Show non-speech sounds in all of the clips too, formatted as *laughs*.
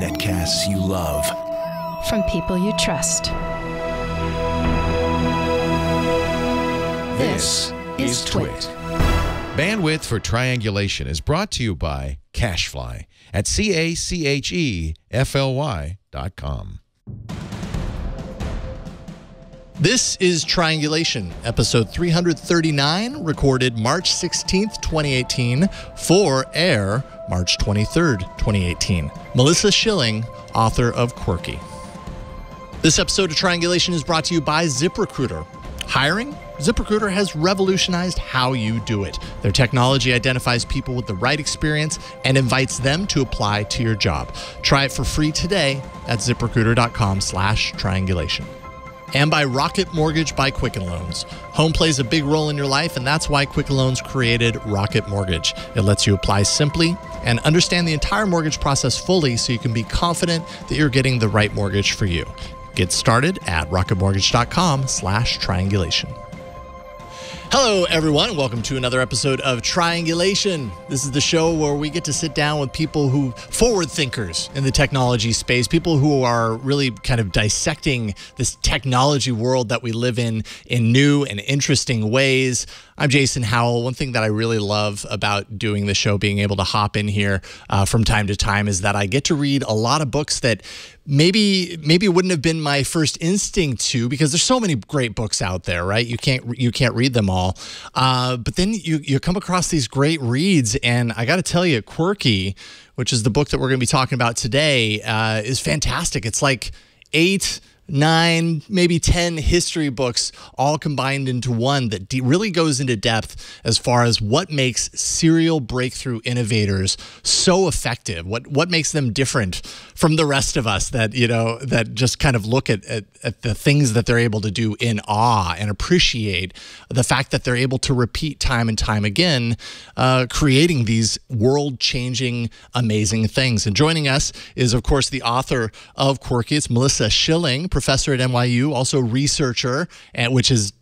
Netcasts you love. From people you trust. This is Twit. Bandwidth for Triangulation is brought to you by Cachefly at C A C H E F L Y dot com. This is Triangulation, episode 339, recorded March 16th, 2018, for air March 23rd, 2018. Melissa Schilling, author of Quirky. This episode of Triangulation is brought to you by ZipRecruiter. Hiring? ZipRecruiter has revolutionized how you do it. Their technology identifies people with the right experience and invites them to apply to your job. Try it for free today at ziprecruiter.com slash triangulation and by Rocket Mortgage by Quicken Loans. Home plays a big role in your life, and that's why Quicken Loans created Rocket Mortgage. It lets you apply simply and understand the entire mortgage process fully so you can be confident that you're getting the right mortgage for you. Get started at rocketmortgage.com slash triangulation. Hello, everyone. Welcome to another episode of Triangulation. This is the show where we get to sit down with people who forward thinkers in the technology space, people who are really kind of dissecting this technology world that we live in in new and interesting ways. I'm Jason Howell. One thing that I really love about doing the show, being able to hop in here uh, from time to time, is that I get to read a lot of books that maybe maybe wouldn't have been my first instinct to because there's so many great books out there right? You can't you can't read them all. Uh, but then you you come across these great reads and i got to tell you quirky which is the book that we're going to be talking about today uh, is fantastic. It's like eight nine, maybe 10 history books all combined into one that de- really goes into depth as far as what makes serial breakthrough innovators so effective, what, what makes them different from the rest of us that, you know, that just kind of look at, at, at the things that they're able to do in awe and appreciate the fact that they're able to repeat time and time again, uh, creating these world changing, amazing things. And joining us is, of course, the author of Quirky. It's Melissa Schilling, professor at NYU, also researcher, and which is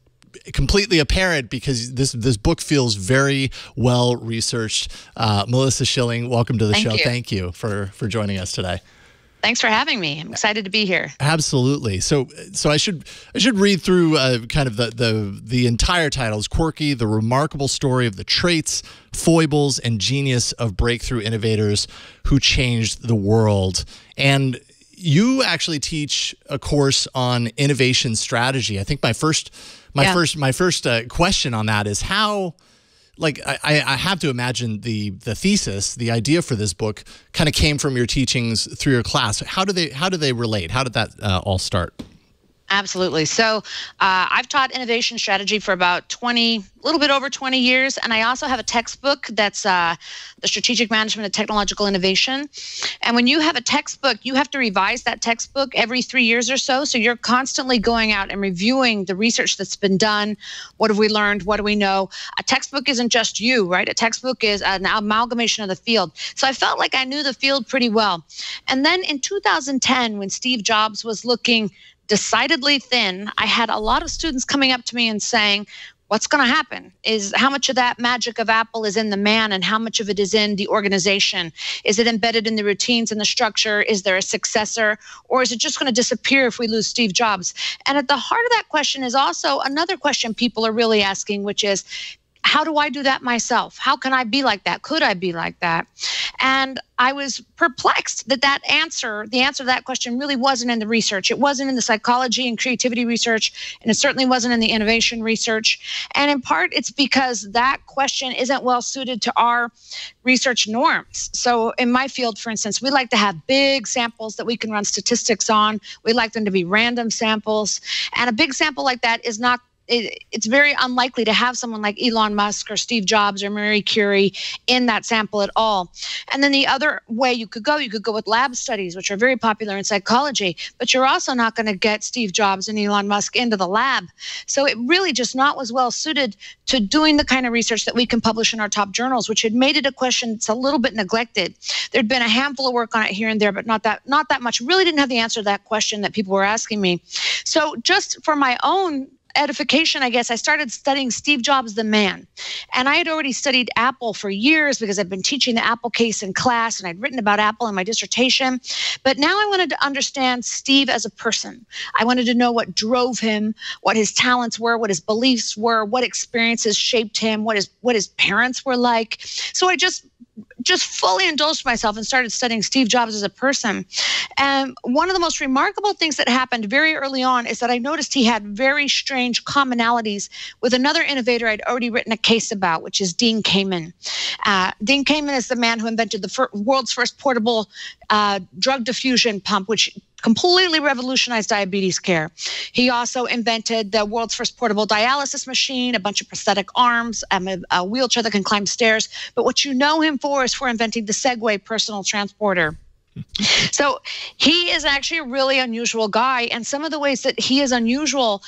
completely apparent because this this book feels very well researched. Uh, Melissa Schilling, welcome to the Thank show. you. Thank you for for joining us today. Thanks for having me. I'm excited to be here. Absolutely. So, so I should I should read through uh, kind of the the the entire title is "Quirky: The Remarkable Story of the Traits, Foibles, and Genius of Breakthrough Innovators Who Changed the World." And you actually teach a course on innovation strategy. I think my first my Yeah. first my first uh, question on that is how like I, I have to imagine the the thesis, the idea for this book, kind of came from your teachings through your class. How do they how do they relate? How did that uh, all start? Absolutely. So, uh, I've taught innovation strategy for about 20, a little bit over 20 years. And I also have a textbook that's uh, the Strategic Management of Technological Innovation. And when you have a textbook, you have to revise that textbook every three years or so. So, you're constantly going out and reviewing the research that's been done. What have we learned? What do we know? A textbook isn't just you, right? A textbook is an amalgamation of the field. So, I felt like I knew the field pretty well. And then in 2010, when Steve Jobs was looking decidedly thin, I had a lot of students coming up to me and saying, What's going to happen is how much of that magic of Apple is in the man and how much of it is in the organization? Is it embedded in the routines and the structure? Is there a successor? Or is it just going to disappear if we lose Steve Jobs? And at the heart of that question is also another question people are really asking, which is, how do I do that myself? How can I be like that? Could I be like that? And I was perplexed that that answer, the answer to that question, really wasn't in the research. It wasn't in the psychology and creativity research, and it certainly wasn't in the innovation research. And in part, it's because that question isn't well suited to our research norms. So, in my field, for instance, we like to have big samples that we can run statistics on. We like them to be random samples. And a big sample like that is not it, it's very unlikely to have someone like Elon Musk or Steve Jobs or Marie Curie in that sample at all. And then the other way you could go, you could go with lab studies, which are very popular in psychology, but you're also not going to get Steve Jobs and Elon Musk into the lab. So it really just not was well suited to doing the kind of research that we can publish in our top journals, which had made it a question that's a little bit neglected. There'd been a handful of work on it here and there, but not that not that much. Really didn't have the answer to that question that people were asking me. So just for my own edification, I guess, I started studying Steve Jobs, the man. And I had already studied Apple for years because I'd been teaching the Apple case in class and I'd written about Apple in my dissertation. But now I wanted to understand Steve as a person. I wanted to know what drove him, what his talents were, what his beliefs were, what experiences shaped him, what his what his parents were like. So I just just fully indulged myself and started studying Steve Jobs as a person. And one of the most remarkable things that happened very early on is that I noticed he had very strange commonalities with another innovator I'd already written a case about, which is Dean Kamen. Uh, Dean Kamen is the man who invented the fir- world's first portable uh, drug infusion pump, which completely revolutionized diabetes care. He also invented the world's first portable dialysis machine, a bunch of prosthetic arms, um, a, a wheelchair that can climb stairs. But what you know him for is for inventing the Segway personal transporter. *laughs* So he is actually a really unusual guy. And some of the ways that he is unusual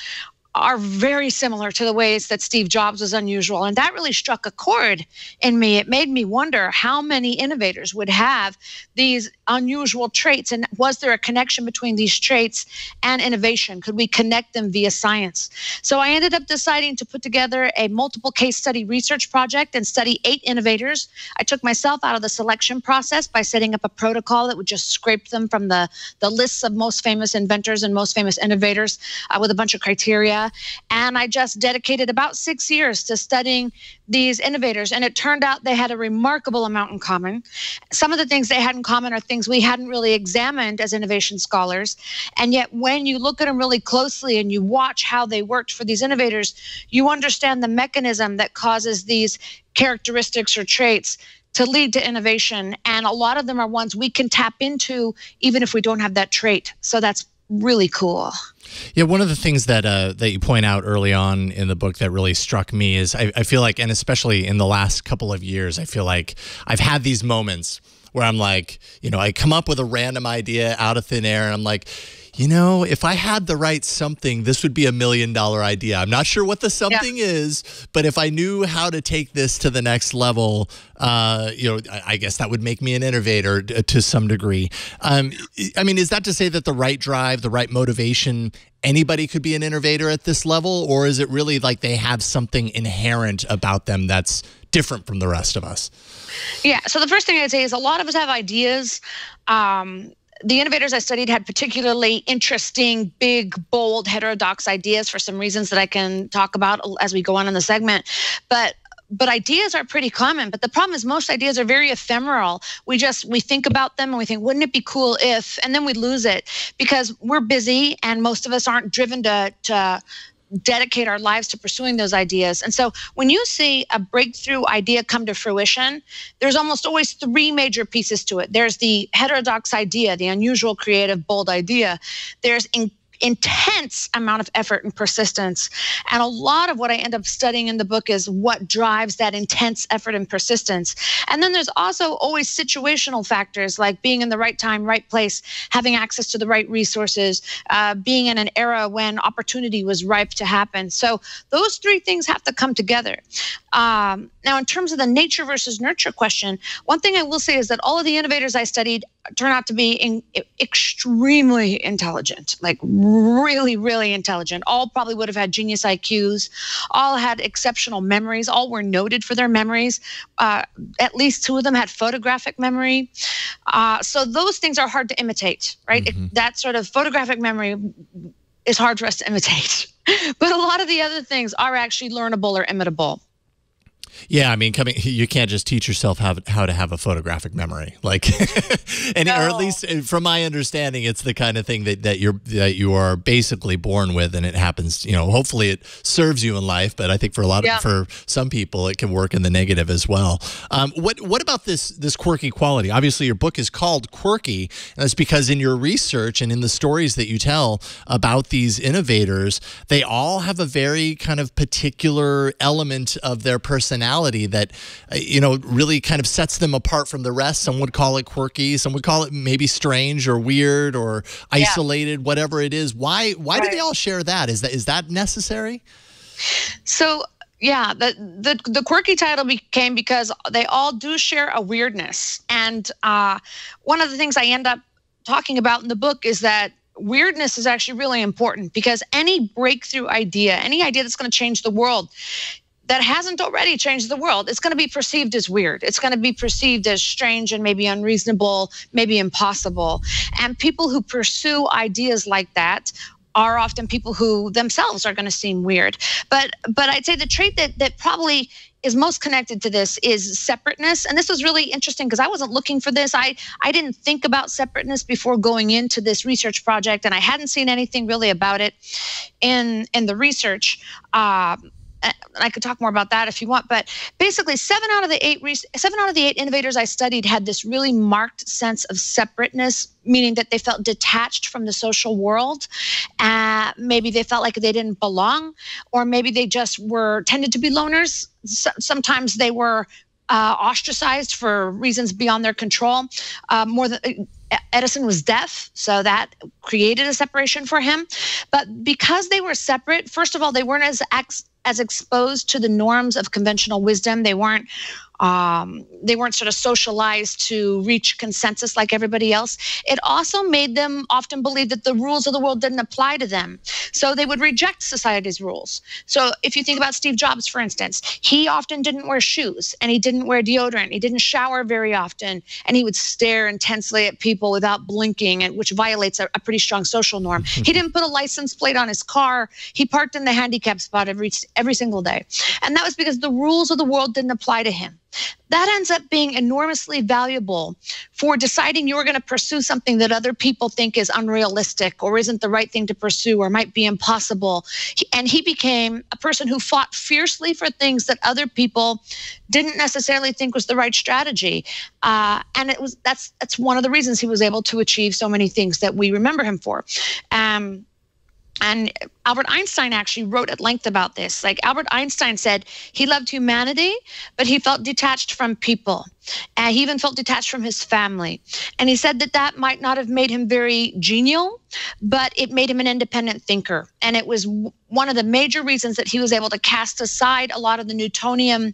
are very similar to the ways that Steve Jobs was unusual. And that really struck a chord in me. It made me wonder how many innovators would have these unusual traits. And was there a connection between these traits and innovation? Could we connect them via science? So I ended up deciding to put together a multiple case study research project and study eight innovators. I took myself out of the selection process by setting up a protocol that would just scrape them from the, the lists of most famous inventors and most famous innovators uh, with a bunch of criteria and I just dedicated about six years to studying these innovators. And it turned out they had a remarkable amount in common. Some of the things they had in common are things we hadn't really examined as innovation scholars. And yet, when you look at them really closely and you watch how they worked for these innovators, you understand the mechanism that causes these characteristics or traits to lead to innovation. And a lot of them are ones we can tap into even if we don't have that trait. So that's really cool. Yeah, one of the things that uh, that you point out early on in the book that really struck me is I, I feel like, and especially in the last couple of years, I feel like I've had these moments where I'm like, you know, I come up with a random idea out of thin air, and I'm like you know, if I had the right something, this would be a million dollar idea. I'm not sure what the something yeah. is, but if I knew how to take this to the next level, uh, you know, I, I, guess that would make me an innovator to some degree. Um, I mean, is that to say that the right drive, the right motivation, anybody could be an innovator at this level, or is it really like they have something inherent about them that's different from the rest of us? Yeah. So the first thing I'd say is a lot of us have ideas. Um, the innovators I studied had particularly interesting, big, bold, heterodox ideas for some reasons that I can talk about as we go on in the segment. But but ideas are pretty common. But the problem is most ideas are very ephemeral. We just we think about them and we think wouldn't it be cool if? And then we lose it because we're busy and most of us aren't driven to to dedicate our lives to pursuing those ideas. And so when you see a breakthrough idea come to fruition, there's almost always three major pieces to it. There's the heterodox idea, the unusual, creative, bold idea. There's in- intense amount of effort and persistence. And a lot of what I end up studying in the book is what drives that intense effort and persistence. And then there's also always situational factors like being in the right time, right place, having access to the right resources, uh, being in an era when opportunity was ripe to happen. So those three things have to come together. Um, now, in terms of the nature versus nurture question, one thing I will say is that all of the innovators I studied turn out to be in, extremely intelligent, like really, really intelligent. All probably would have had genius IQs, all had exceptional memories, all were noted for their memories. Uh, at least two of them had photographic memory. Uh, so those things are hard to imitate, right? Mm-hmm. It, that sort of photographic memory is hard for us to imitate. *laughs* but a lot of the other things are actually learnable or imitable. Yeah, I mean, coming you can't just teach yourself how how to have a photographic memory, like, *laughs* and no. or at least uh, from my understanding, it's the kind of thing that that you're that you are basically born with, and it happens. You know, hopefully it serves you in life, but I think for a lot of for some people, it can work in the negative as well. Um, what what about this this quirky quality? Obviously, your book is called Quirky, and that's because in your research and in the stories that you tell about these innovators, they all have a very kind of particular element of their personality personality that, uh, you know, really kind of sets them apart from the rest. Some would call it quirky. Some would call it maybe strange or weird or isolated, yeah. whatever it is. Why? Why right. do they all share that? Is that is that necessary? So yeah the, the the quirky title became because they all do share a weirdness and uh, one of the things i end up talking about in the book is that weirdness is actually really important because any breakthrough idea, any idea that's going to change the world, that hasn't already changed the world, it's going to be perceived as weird. It's going to be perceived as strange and maybe unreasonable, maybe impossible. And people who pursue ideas like that are often people who themselves are going to seem weird. But but I'd say the trait that that probably is most connected to this is separateness and this was really interesting because i wasn't looking for this i i didn't think about separateness before going into this research project and i hadn't seen anything really about it in in the research um, I could talk more about that if you want, but basically, seven out of the eight seven out of the eight innovators I studied had this really marked sense of separateness, meaning that they felt detached from the social world. Uh, maybe they felt like they didn't belong, or maybe they just were tended to be loners. So, sometimes they were uh, ostracized for reasons beyond their control. Uh, more than Edison was deaf, so that created a separation for him. But because they were separate, first of all, they weren't as as exposed to the norms of conventional wisdom. They weren't um, they weren't sort of socialized to reach consensus like everybody else. It also made them often believe that the rules of the world didn't apply to them. So they would reject society's rules. So if you think about Steve Jobs, for instance, he often didn't wear shoes and he didn't wear deodorant. He didn't shower very often and he would stare intensely at people without blinking, and which violates a, a pretty strong social norm. *laughs* he didn't put a license plate on his car. He parked in the handicap spot every every single day. And that was because the rules of the world didn't apply to him that ends up being enormously valuable for deciding you're going to pursue something that other people think is unrealistic or isn't the right thing to pursue or might be impossible. And he became a person who fought fiercely for things that other people didn't necessarily think was the right strategy. Uh, and it was that's that's one of the reasons he was able to achieve so many things that we remember him for. Um, and Albert Einstein actually wrote at length about this. Like Albert Einstein said, he loved humanity, but he felt detached from people. And he even felt detached from his family. And he said that that might not have made him very genial, but it made him an independent thinker. And it was one of the major reasons that he was able to cast aside a lot of the Newtonian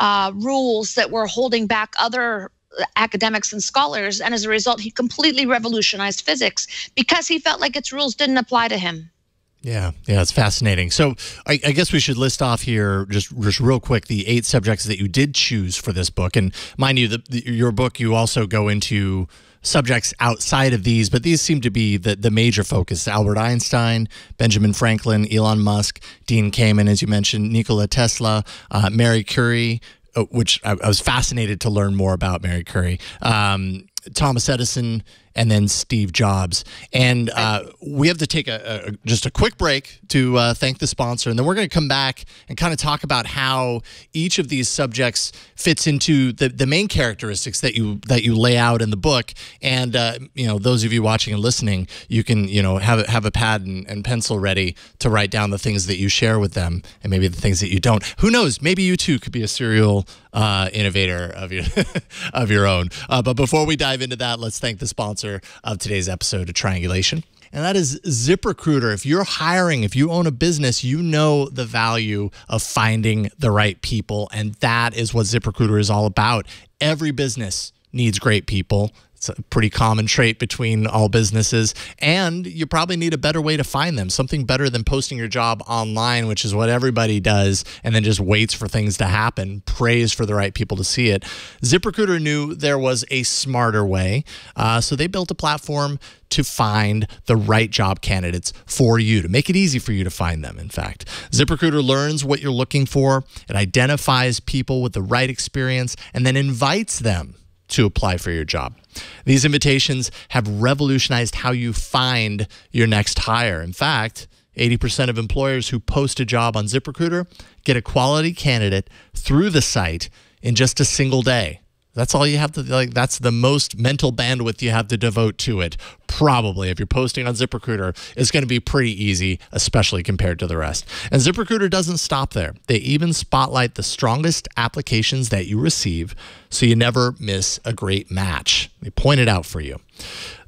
uh, rules that were holding back other academics and scholars. And as a result, he completely revolutionized physics because he felt like its rules didn't apply to him. Yeah, yeah, it's fascinating. So I, I, guess we should list off here just just real quick the eight subjects that you did choose for this book. And mind you, the, the, your book you also go into subjects outside of these, but these seem to be the the major focus: Albert Einstein, Benjamin Franklin, Elon Musk, Dean Kamen, as you mentioned, Nikola Tesla, uh, Mary Curie. Uh, which I, I, was fascinated to learn more about Mary Curie, um, Thomas Edison, and then Steve Jobs. And uh, we have to take a, a, just a quick break to uh, thank the sponsor, and then we're going to come back and kind of talk about how each of these subjects fits into the, the main characteristics that you that you lay out in the book. And uh, you know, those of you watching and listening, you can you know have a, have a pad and, and pencil ready to write down the things that you share with them, and maybe the things that you don't. Who knows? Maybe you too could be a serial uh, innovator of your *laughs* of your own. Uh, but before we dive into that, let's thank the sponsor of today's episode of Triangulation. And that is ZipRecruiter. If you're hiring, if you own a business, you know the value of finding the right people. And that is what ZipRecruiter is all about. Every business needs great people. It's a pretty common trait between all businesses. And you probably need a better way to find them, something better than posting your job online, which is what everybody does, and then just waits for things to happen, prays for the right people to see it. ZipRecruiter knew there was a smarter way. Uh, so they built a platform to find the right job candidates for you, to make it easy for you to find them, in fact. ZipRecruiter learns what you're looking for, it identifies people with the right experience, and then invites them to apply for your job. These invitations have revolutionized how you find your next hire. In fact, 80% of employers who post a job on ZipRecruiter get a quality candidate through the site in just a single day. That's all you have to like. That's the most mental bandwidth you have to devote to it. Probably, if you're posting on ZipRecruiter, it's going to be pretty easy, especially compared to the rest. And ZipRecruiter doesn't stop there. They even spotlight the strongest applications that you receive, so you never miss a great match. They point it out for you.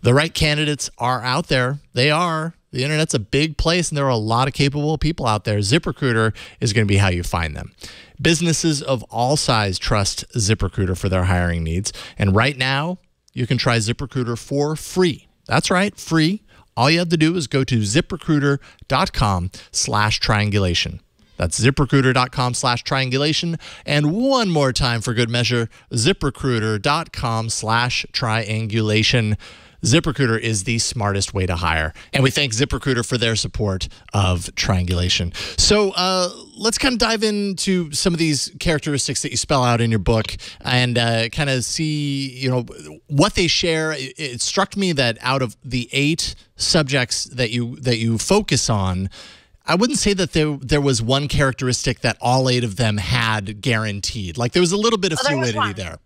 The right candidates are out there. They are. The internet's a big place, and there are a lot of capable people out there. ZipRecruiter is going to be how you find them. Businesses of all size trust ZipRecruiter for their hiring needs. And right now, you can try ZipRecruiter for free. That's right, free all you have to do is go to ziprecruiter.com slash triangulation. That's ziprecruiter.com slash triangulation. And one more time for good measure, ziprecruiter.com slash triangulation. ZipRecruiter is the smartest way to hire. And we thank ZipRecruiter for their support of triangulation. So uh, let's kind of dive into some of these characteristics that you spell out in your book and uh, kind of see, you know, what they share. It, it struck me that out of the eight subjects that you that you focus on, I wouldn't say that there there was one characteristic that all eight of them had guaranteed. Like there was a little bit of Oh, there fluidity there.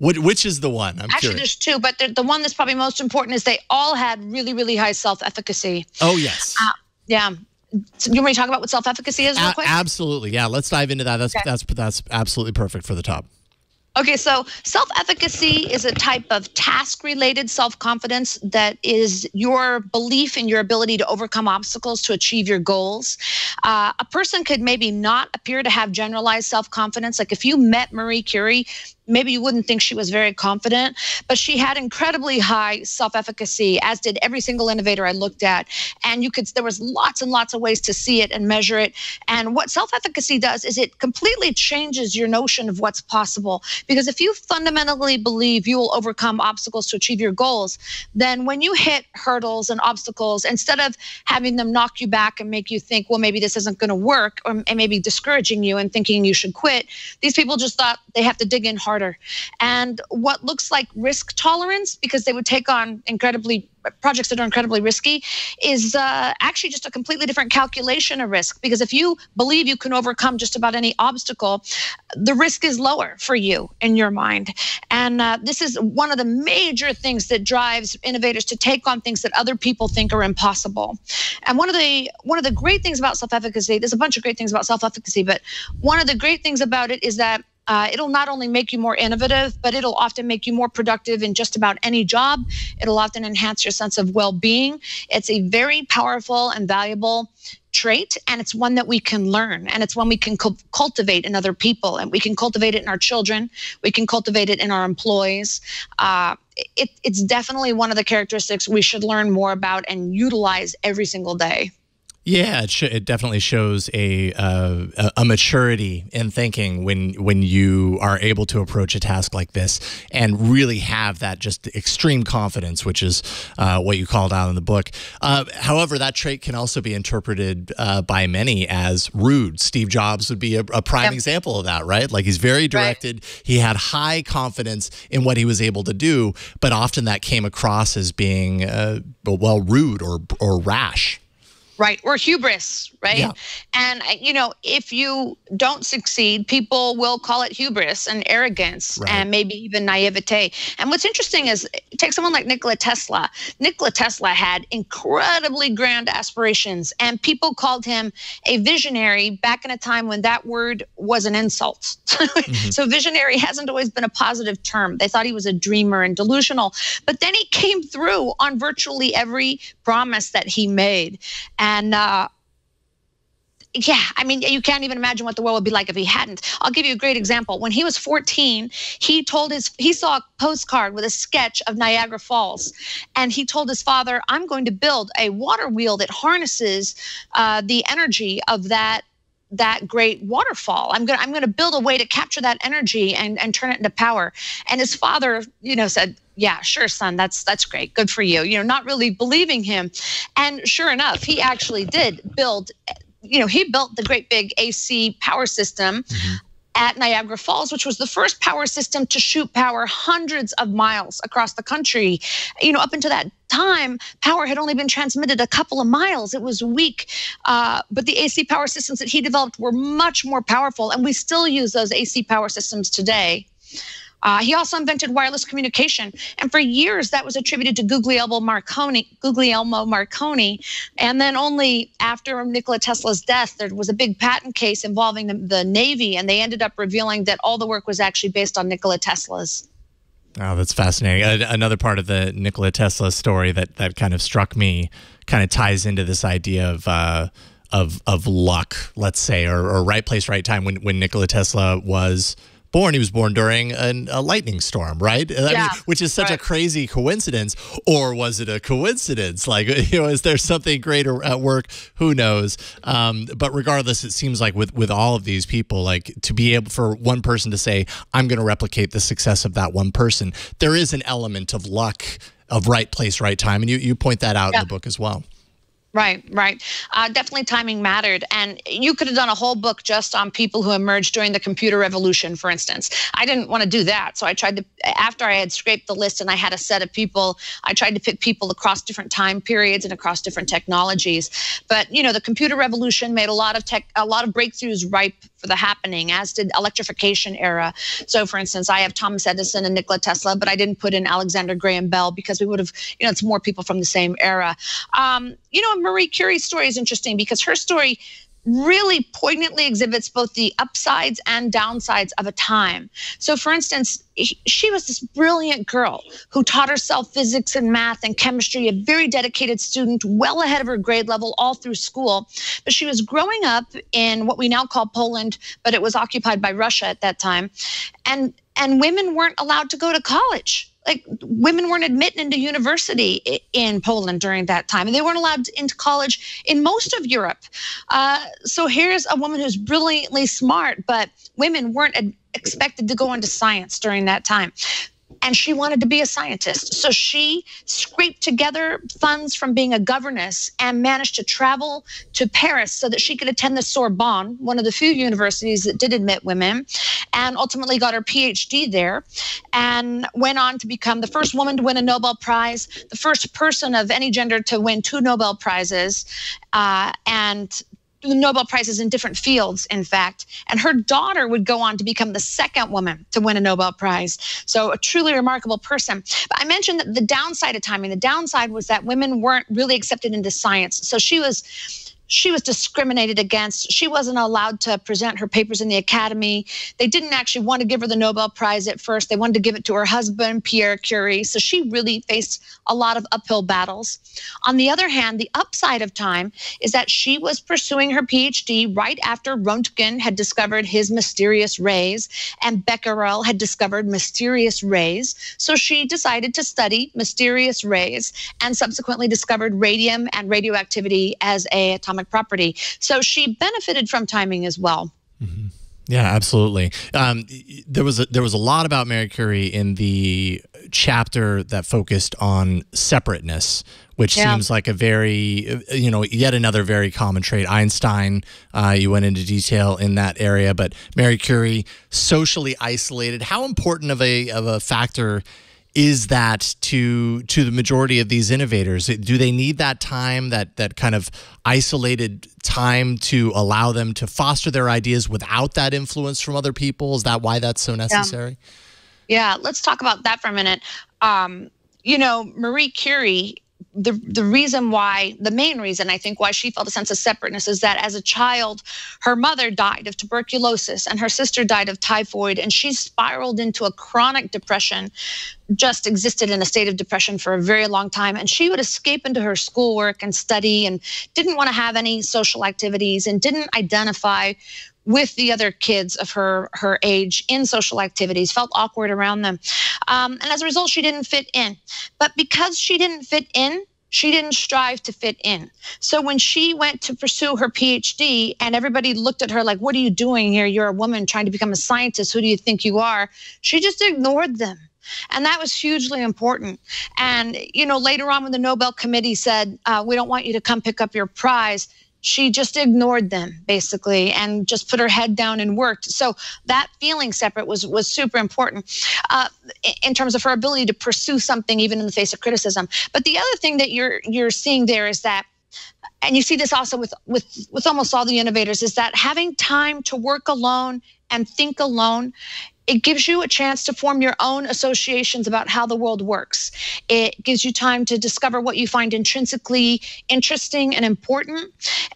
Which, which is the one? I'm Actually, curious. there's two, but the, the one that's probably most important is they all had really, really high self efficacy. Oh yes. Uh, yeah. So you want me to talk about what self efficacy is, real A- quick? absolutely. Yeah, let's dive into that. That's Okay. that's that's absolutely perfect for the top. Okay, so self efficacy is a type of task related self confidence that is your belief in your ability to overcome obstacles to achieve your goals. Uh, a person could maybe not appear to have generalized self confidence. Like if you met Marie Curie, maybe you wouldn't think she was very confident, but she had incredibly high self efficacy, as did every single innovator I looked at. And you could, there was lots and lots of ways to see it and measure it. And what self efficacy does is it completely changes your notion of what's possible. Because if you fundamentally believe you will overcome obstacles to achieve your goals, then when you hit hurdles and obstacles, instead of having them knock you back and make you think, well, maybe this isn't going to work, or and maybe discouraging you and thinking you should quit, these people just thought they have to dig in harder. And what looks like risk tolerance, because they would take on incredibly projects that are incredibly risky, is uh, actually just a completely different calculation of risk. Because if you believe you can overcome just about any obstacle, the risk is lower for you in your mind. And uh, this is one of the major things that drives innovators to take on things that other people think are impossible. And one of the one of the great things about self-efficacy, there's a bunch of great things about self-efficacy, but one of the great things about it is that uh, it'll not only make you more innovative, but it'll often make you more productive in just about any job. It'll often enhance your sense of well being. It's a very powerful and valuable trait, and it's one that we can learn, and it's one we can cu- cultivate in other people, and we can cultivate it in our children. We can cultivate it in our employees. Uh, it, it's definitely one of the characteristics we should learn more about and utilize every single day. Yeah, it, it definitely shows a, uh, a maturity in thinking when when you are able to approach a task like this and really have that just extreme confidence, which is uh, what you called out in the book. Uh, however, that trait can also be interpreted uh, by many as rude. Steve Jobs would be a, a prime Yep. example of that, right? Like he's very directed. He had high confidence in what he was able to do, but often that came across as being uh, well rude or or rash. Right? Or hubris right? Yeah. and uh, you know if you don't succeed people will call it hubris and arrogance Right. and maybe even naivete. And what's interesting is take someone like nikola tesla. Nikola tesla had incredibly grand aspirations and people called him a visionary back in a time when that word was an insult. *laughs* So visionary hasn't always been a positive term. They thought he was a dreamer and delusional. But then he came through on virtually every promise that he made. and uh, yeah, I mean, you can't even imagine what the world would be like if he hadn't. I'll give you a great example. When he was 14, he told his he saw a postcard with a sketch of Niagara Falls, and he told his father, "I'm going to build a water wheel that harnesses uh, the energy of that." That great waterfall. I'm to i'm to build a way to capture that energy and and turn it into power. And his father you know said yeah sure son that's that's great. Good for you. You know not really believing him. And sure enough he actually did build you know, he built the great big AC power system mm-hmm. At Niagara Falls, which was the first power system to shoot power hundreds of miles across the country. You know, up until that time, power had only been transmitted a couple of miles. It was weak. Uh, but the AC power systems that he developed were much more powerful, and we still use those AC power systems today. Uh, he also invented wireless communication, and for years that was attributed to Guglielmo Marconi. Guglielmo Marconi, and then only after Nikola Tesla's death, there was a big patent case involving the, the Navy, and they ended up revealing that all the work was actually based on Nikola Tesla's. Oh, that's fascinating. Another part of the Nikola Tesla story that that kind of struck me kind of ties into this idea of uh, of of luck, let's say, or, or right place, right time. When when Nikola Tesla was born, he was born during an, a lightning storm, right? I Yeah, mean, which is such a crazy coincidence. Or was it a coincidence? Like, *laughs* you know, is there something greater at work? Who knows? Um, but regardless, it seems like with with all of these people, like to be able for one person to say, "I'm going to replicate the success of that one person," there is an element of luck, of right place, right time, and you you point that out in the book as well. Right, right. Uh, definitely timing mattered. And you could have done a whole book just on people who emerged during the computer revolution, for instance. I didn't want to do that. So I tried to, after I had scraped the list and I had a set of people, I tried to pick people across different time periods and across different technologies. But, you know, the computer revolution made a lot of tech, a lot of breakthroughs ripe for the happening, as did electrification era. So, for instance, I have Thomas Edison and Nikola Tesla, but I didn't put in Alexander Graham Bell because we would have, you know, it's more people from the same era. Um, you know, Marie Curie's story is interesting because her story really poignantly exhibits both the upsides and downsides of a time. So, for instance, she was this brilliant girl who taught herself physics and math and chemistry, a very dedicated student, well ahead of her grade level all through school. But she was growing up in what we now call Poland, but it was occupied by Russia at that time. And and women weren't allowed to go to college like women weren't admitted into university in Poland during that time, and they weren't allowed into college in most of Europe. Uh, so here's a woman who's brilliantly smart, but women weren't expected to go into science during that time. And she wanted to be a scientist. So she scraped together funds from being a governess and managed to travel to Paris so that she could attend the Sorbonne, one of the few universities that did admit women, and ultimately got her PhD there and went on to become the first woman to win a Nobel Prize, the first person of any gender to win two Nobel Prizes, uh, and Nobel Prizes in different fields, in fact. And her daughter would go on to become the second woman to win a Nobel Prize. So, a truly remarkable person. But I mentioned that the downside of timing, the downside was that women weren't really accepted into science. So, she was she was discriminated against. She wasn't allowed to present her papers in the academy. They didn't actually want to give her the Nobel Prize at first. They wanted to give it to her husband, Pierre Curie. So she really faced a lot of uphill battles. On the other hand, the upside of time is that she was pursuing her PhD right after Röntgen had discovered his mysterious rays and Becquerel had discovered mysterious rays. So she decided to study mysterious rays and subsequently discovered radium and radioactivity as a atomic property. So she benefited from timing as well. Yeah, absolutely. Um, there was a, there was a lot about Mary Curie in the chapter that focused on separateness, which Yeah. seems like a very you know yet another very common trait. Einstein, uh, you went into detail in that area, but Mary Curie, socially isolated. How important of a of a factor? Is that to to the majority of these innovators? Do they need that time that that kind of isolated time to allow them to foster their ideas without that influence from other people? Is that why that's so necessary? Yeah, let's talk about that for a minute. Um, you know, Marie Curie, the the reason why, the main reason I think why she felt a sense of separateness is that as a child, her mother died of tuberculosis and her sister died of typhoid, and she spiraled into a chronic depression. Just existed in a state of depression for a very long time, and she would escape into her schoolwork and study, and didn't want to have any social activities, and didn't identify with the other kids of her her age in social activities felt awkward around them. Um, and as a result she didn't fit in. But because she didn't fit in she didn't strive to fit in. So when she went to pursue her phd and everybody looked at her like what are you doing here? You're a woman trying to become a scientist. Who do you think you are? She just ignored them. And that was hugely important. And, you know, later on when the Nobel Committee said, uh, we don't want you to come pick up your prize, she just ignored them basically and just put her head down and worked. So that feeling separate was was super important uh, in terms of her ability to pursue something even in the face of criticism. But the other thing that you're you're seeing there is that and you see this also with with with almost all the innovators is that having time to work alone and think alone it gives you a chance to form your own associations about how the world works. It gives you time to discover what you find intrinsically interesting and important.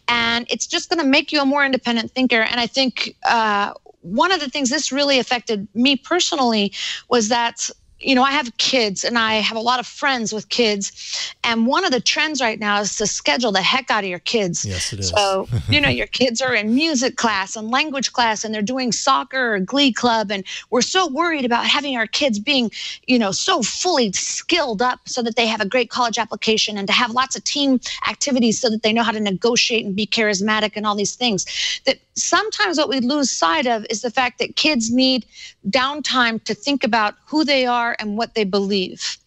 And it's just going to make you a more independent thinker. And I think uh, one of the things this really affected me personally was that you know, I have kids and I have a lot of friends with kids. And one of the trends right now is to schedule the heck out of your kids. Yes, it is. So, you know, your kids are in music class and language class and they're doing soccer or glee club. And we're so worried about having our kids being, you know, so fully skilled up so that they have a great college application and to have lots of team activities so that they know how to negotiate and be charismatic and all these things. That sometimes what we lose sight of is the fact that kids need downtime to think about who they are and what they believe.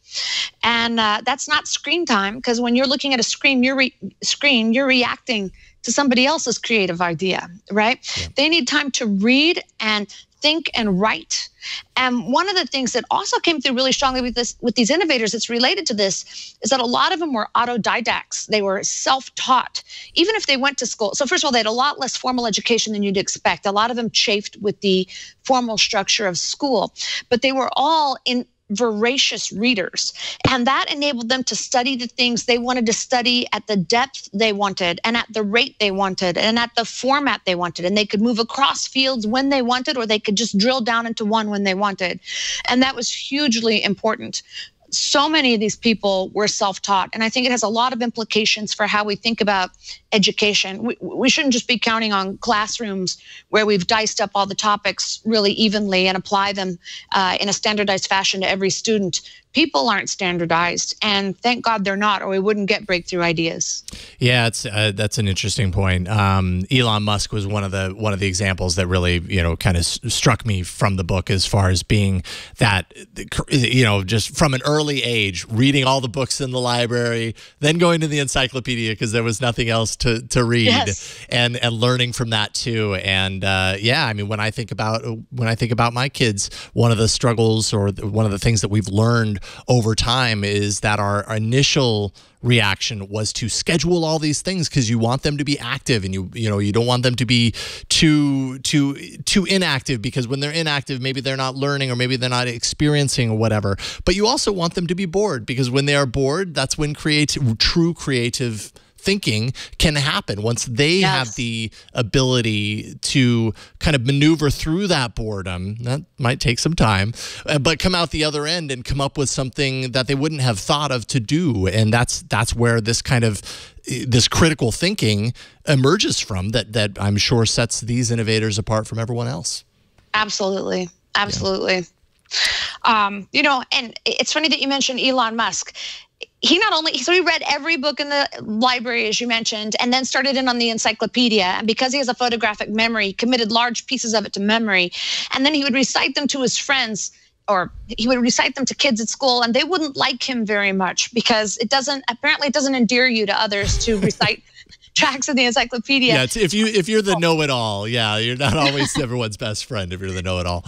And uh, that's not screen time because when you're looking at a screen, you're re- screen, you're reacting to somebody else's creative idea, right? Yeah. They need time to read and think and write. And one of the things that also came through really strongly with this with these innovators that's related to this is that a lot of them were autodidacts. They were self-taught, even if they went to school. So first of all, they had a lot less formal education than you'd expect. A lot of them chafed with the formal structure of school, but they were all in voracious readers. And that enabled them to study the things they wanted to study at the depth they wanted and at the rate they wanted and at the format they wanted. And they could move across fields when they wanted, or they could just drill down into one when they wanted. And that was hugely important so many of these people were self taught. And I think it has a lot of implications for how we think about education. We, we shouldn't just be counting on classrooms where we've diced up all the topics really evenly and apply them uh, in a standardized fashion to every student people aren't standardized and thank god they're not or we wouldn't get breakthrough ideas. Yeah it's uh, that's an interesting point. Um, elon musk was one of the one of the examples that really you know kind of struck me from the book as far as being that you know just from an early age reading all the books in the library then going to the encyclopedia because there was nothing else to to read yes. and and learning from that too. And uh, yeah i mean when i think about when i think about my kids one of the struggles or one of the things that we've learned over time is that our, initial reaction was to schedule all these things because you want them to be active and you you know you don't want them to be too too too inactive because when they're inactive maybe they're not learning or maybe they're not experiencing or whatever. But you also want them to be bored because when they are bored that's when create true creative thinking can happen once they yes. have the ability to kind of maneuver through that boredom. That might take some time, uh, but come out the other end and come up with something that they wouldn't have thought of to do. And that's that's where this kind of uh, this critical thinking emerges from that that I'm sure sets these innovators apart from everyone else. Absolutely. Absolutely. Yeah. Um, you know, and it's funny that you mentioned Elon Musk he not only so he read every book in the library as you mentioned and then started in on the encyclopedia. And because he has a photographic memory he committed large pieces of it to memory. And then he would recite them to his friends or he would recite them to kids at school and they wouldn't like him very much because it doesn't apparently it doesn't endear you to others to *laughs* recite tracks of the encyclopedia. Yeah if you if you're the know-it-all yeah you're not always everyone's best friend if you're the know-it-all.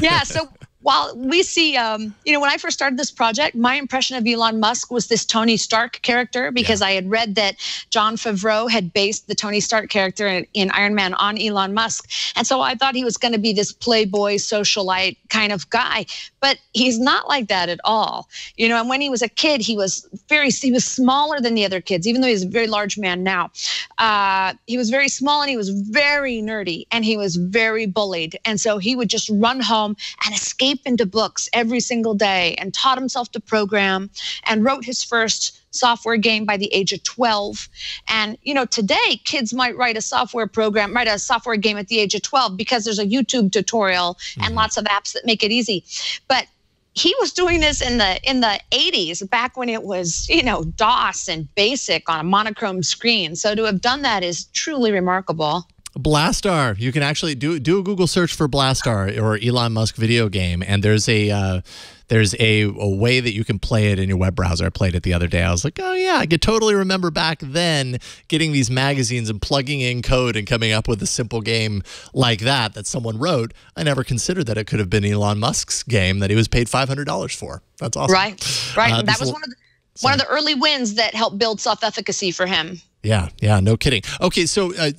Yeah so *laughs* while we see, um, you know, when I first started this project, my impression of Elon Musk was this Tony Stark character because yeah. I had read that Jon Favreau had based the Tony Stark character in, in Iron Man on Elon Musk. And so I thought he was going to be this playboy socialite kind of guy, but he's not like that at all. You know, and when he was a kid, he was very, he was smaller than the other kids, even though he's a very large man now. Uh, he was very small and he was very nerdy and he was very bullied. And so he would just run home and escape deep into books every single day and taught himself to program and wrote his first software game by the age of 12 and you know today kids might write a software program write a software game at the age of 12 because there's a youtube tutorial mm-hmm. and lots of apps that make it easy. But he was doing this in the in the 80s back when it was you know dos and basic on a monochrome screen. So to have done that is truly remarkable Blastar. You can actually do do a Google search for Blastar or Elon Musk video game, and there's a uh, there's a, a way that you can play it in your web browser. I played it the other day. I was like, oh yeah, I could totally remember back then getting these magazines and plugging in code and coming up with a simple game like that that someone wrote. I never considered that it could have been Elon Musk's game that he was paid five hundred dollars for. That's awesome. Right, right. Uh, that was one of the one of the early wins that helped build self-efficacy for him. Yeah, yeah, no kidding. Okay, so uh,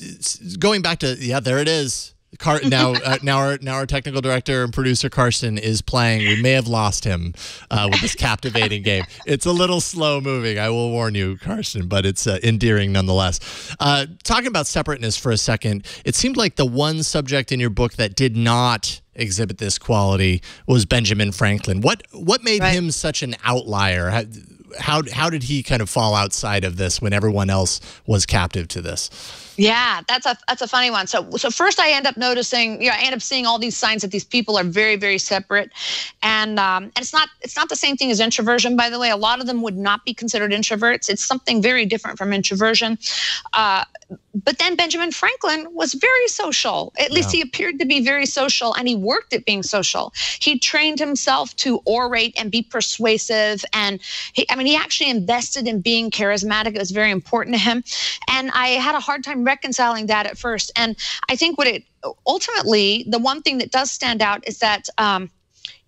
going back to yeah, there it is. Car- *laughs* now, uh, now our now our technical director and producer Carson is playing. We may have lost him uh, with this captivating game. It's a little slow moving. I will warn you, Carson, but it's uh, endearing nonetheless. Uh, talking about separateness for a second, it seemed like the one subject in your book that did not exhibit this quality was Benjamin Franklin. What what made Right. him such an outlier? How, how did he kind of fall outside of this when everyone else was captive to this? Yeah, that's a that's a funny one. So so first I end up noticing, you know, I end up seeing all these signs that these people are very very separate, and um, and it's not it's not the same thing as introversion. By the way, a lot of them would not be considered introverts. It's something very different from introversion. Uh, but then Benjamin Franklin was very social. At least Yeah. he appeared to be very social, and he worked at being social. He trained himself to orate and be persuasive, and he, I mean, he actually invested in being charismatic. It was very important to him, and I had a hard time reconciling that at first. And I think what it ultimately, the one thing that does stand out is that. Um,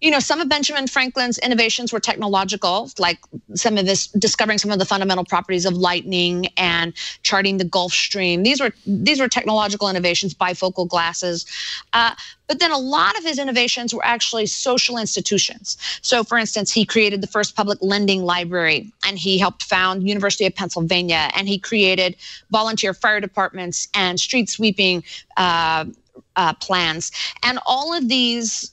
you know, some of Benjamin Franklin's innovations were technological, like some of this discovering some of the fundamental properties of lightning and charting the Gulf Stream. These were these were technological innovations, bifocal glasses. Uh, but then a lot of his innovations were actually social institutions. So, for instance, he created the first public lending library, and he helped found University of Pennsylvania, and he created volunteer fire departments and street sweeping uh, uh, plans, and all of these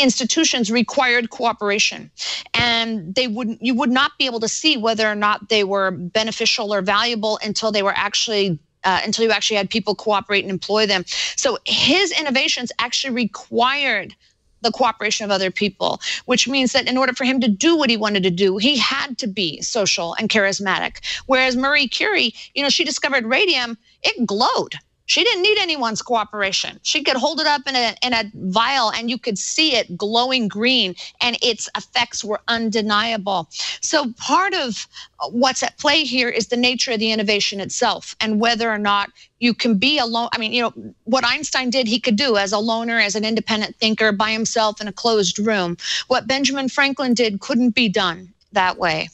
institutions required cooperation and they wouldn't you would not be able to see whether or not they were beneficial or valuable until they were actually uh, until you actually had people cooperate and employ them so his innovations actually required the cooperation of other people, which means that in order for him to do what he wanted to do, he had to be social and charismatic. Whereas Marie Curie, you know, she discovered radium, it glowed. She didn't need anyone's cooperation. She could hold it up in a in a vial and you could see it glowing green and its effects were undeniable. So part of uh, what's at play here is the nature of the innovation itself and whether or not you can be alone. I mean, you know, what Einstein did, he could do as a loner, as an independent thinker by himself in a closed room. What Benjamin Franklin did couldn't be done that way.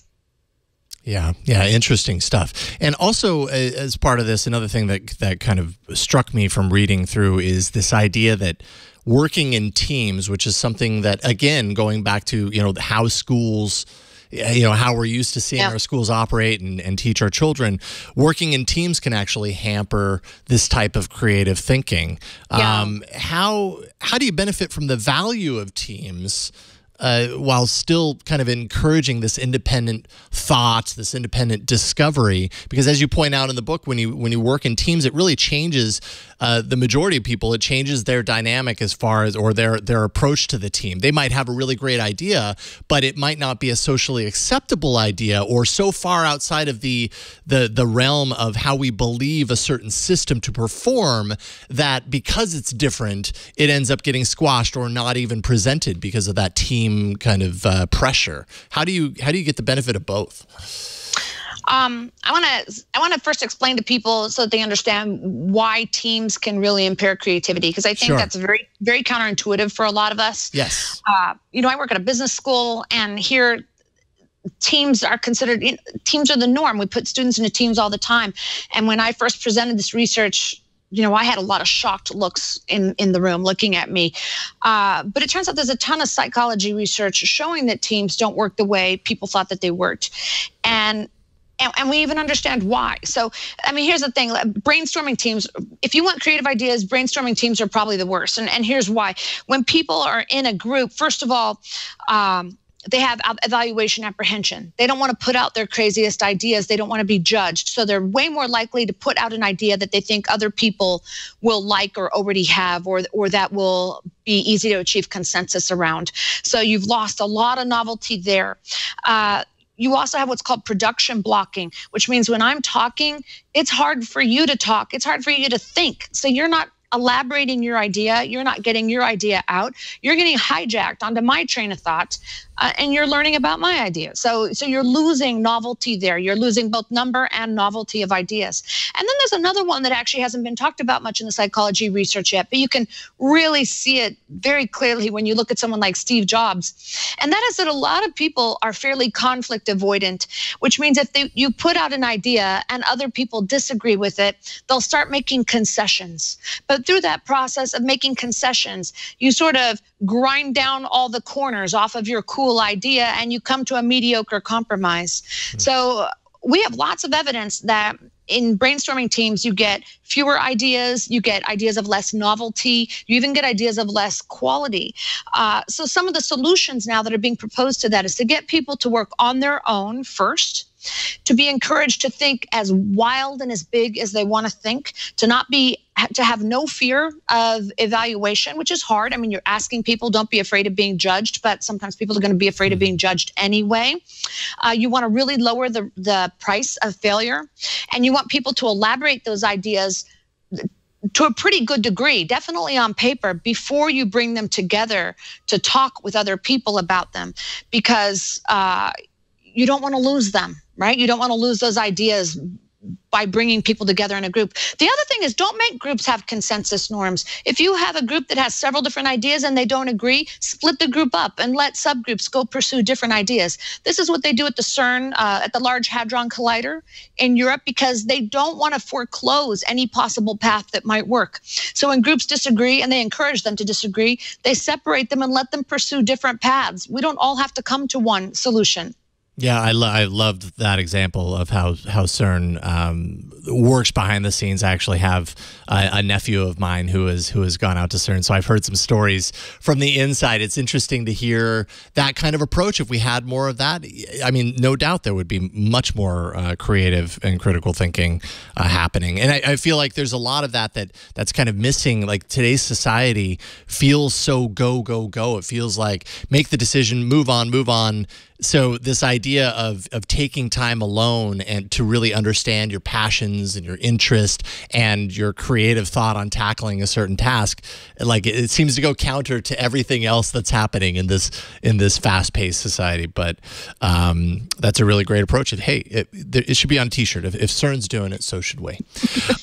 Yeah, yeah, interesting stuff. And also, as part of this, another thing that that kind of struck me from reading through is this idea that working in teams, which is something that, again, going back to you know how schools. You know how we're used to seeing Yeah. our schools operate and, and teach our children. Working in teams can actually hamper this type of creative thinking. Yeah. Um, how how do you benefit from the value of teams uh, while still kind of encouraging this independent thought, this independent discovery. Because as you point out in the book, when you when you work in teams, it really changes uh, the majority of people. It changes their dynamic as far as or their their approach to the team. They might have a really great idea, but it might not be a socially acceptable idea or so far outside of the the the realm of how we believe a certain system to perform that because it's different, it ends up getting squashed or not even presented because of that team kind of uh, pressure. How do you how do you get the benefit of both? Um, I want to I want to first explain to people so that they understand why teams can really impair creativity because I think Sure. that's very very counterintuitive for a lot of us. Yes. Uh, you know, I work at a business school, and here teams are considered you know, teams are the norm. We put students into teams all the time, and when I first presented this research. You know, I had a lot of shocked looks in, in the room looking at me. Uh, but it turns out there's a ton of psychology research showing that teams don't work the way people thought that they worked. And and, and we even understand why. So, I mean, here's the thing brainstorming teams, if you want creative ideas, brainstorming teams are probably the worst. And, and here's why. When people are in a group, first of all, um, they have evaluation apprehension. They don't want to put out their craziest ideas. They don't want to be judged. So they're way more likely to put out an idea that they think other people will like or already have, or, or that will be easy to achieve consensus around. So you've lost a lot of novelty there. Uh, you also have what's called production blocking, which means when I'm talking, it's hard for you to talk. It's hard for you to think. So you're not elaborating your idea. You're not getting your idea out. You're getting hijacked onto my train of thought, uh, and you're learning about my idea. So, so you're losing novelty there. You're losing both number and novelty of ideas. And then there's another one that actually hasn't been talked about much in the psychology research yet, but you can really see it very clearly when you look at someone like Steve Jobs. And that is that a lot of people are fairly conflict avoidant, which means if they, you put out an idea and other people disagree with it, they'll start making concessions. But through that process of making concessions, you sort of grind down all the corners off of your cool idea and you come to a mediocre compromise. So we have lots of evidence that in brainstorming teams, you get fewer ideas, you get ideas of less novelty, you even get ideas of less quality. Uh, so, some of the solutions now that are being proposed to that is to get people to work on their own first to be encouraged to think as wild and as big as they want to think, to not be to have no fear of evaluation, which is hard. I mean, you're asking people, don't be afraid of being judged, but sometimes people are going to be afraid of being judged anyway. Uh, you want to really lower the, the price of failure, and you want people to elaborate those ideas to a pretty good degree, definitely on paper, before you bring them together to talk with other people about them, because uh, you don't want to lose them right? You don't want to lose those ideas by bringing people together in a group. The other thing is don't make groups have consensus norms. If you have a group that has several different ideas and they don't agree, split the group up and let subgroups go pursue different ideas. This is what they do at the CERN, uh, at the Large Hadron Collider in Europe, because they don't want to foreclose any possible path that might work. So when groups disagree and they encourage them to disagree, they separate them and let them pursue different paths. We don't all have to come to one solution. Yeah, I, lo- I loved that example of how how CERN um, works behind the scenes. I actually have a, a, nephew of mine who is who has gone out to CERN, so I've heard some stories from the inside. It's interesting to hear that kind of approach. If we had more of that, I mean, no doubt there would be much more uh, creative and critical thinking uh, happening. And I, I feel like there's a lot of that that that's kind of missing. Like today's society feels so go go go. It feels like make the decision, move on, move on so this idea of of taking time alone and to really understand your passions and your interest and your creative thought on tackling a certain task like it, seems to go counter to everything else that's happening in this in this fast-paced society. But um, that's a really great approach. Of hey it, it should be on a t-shirt. If, if cern's doing it so should we. *laughs*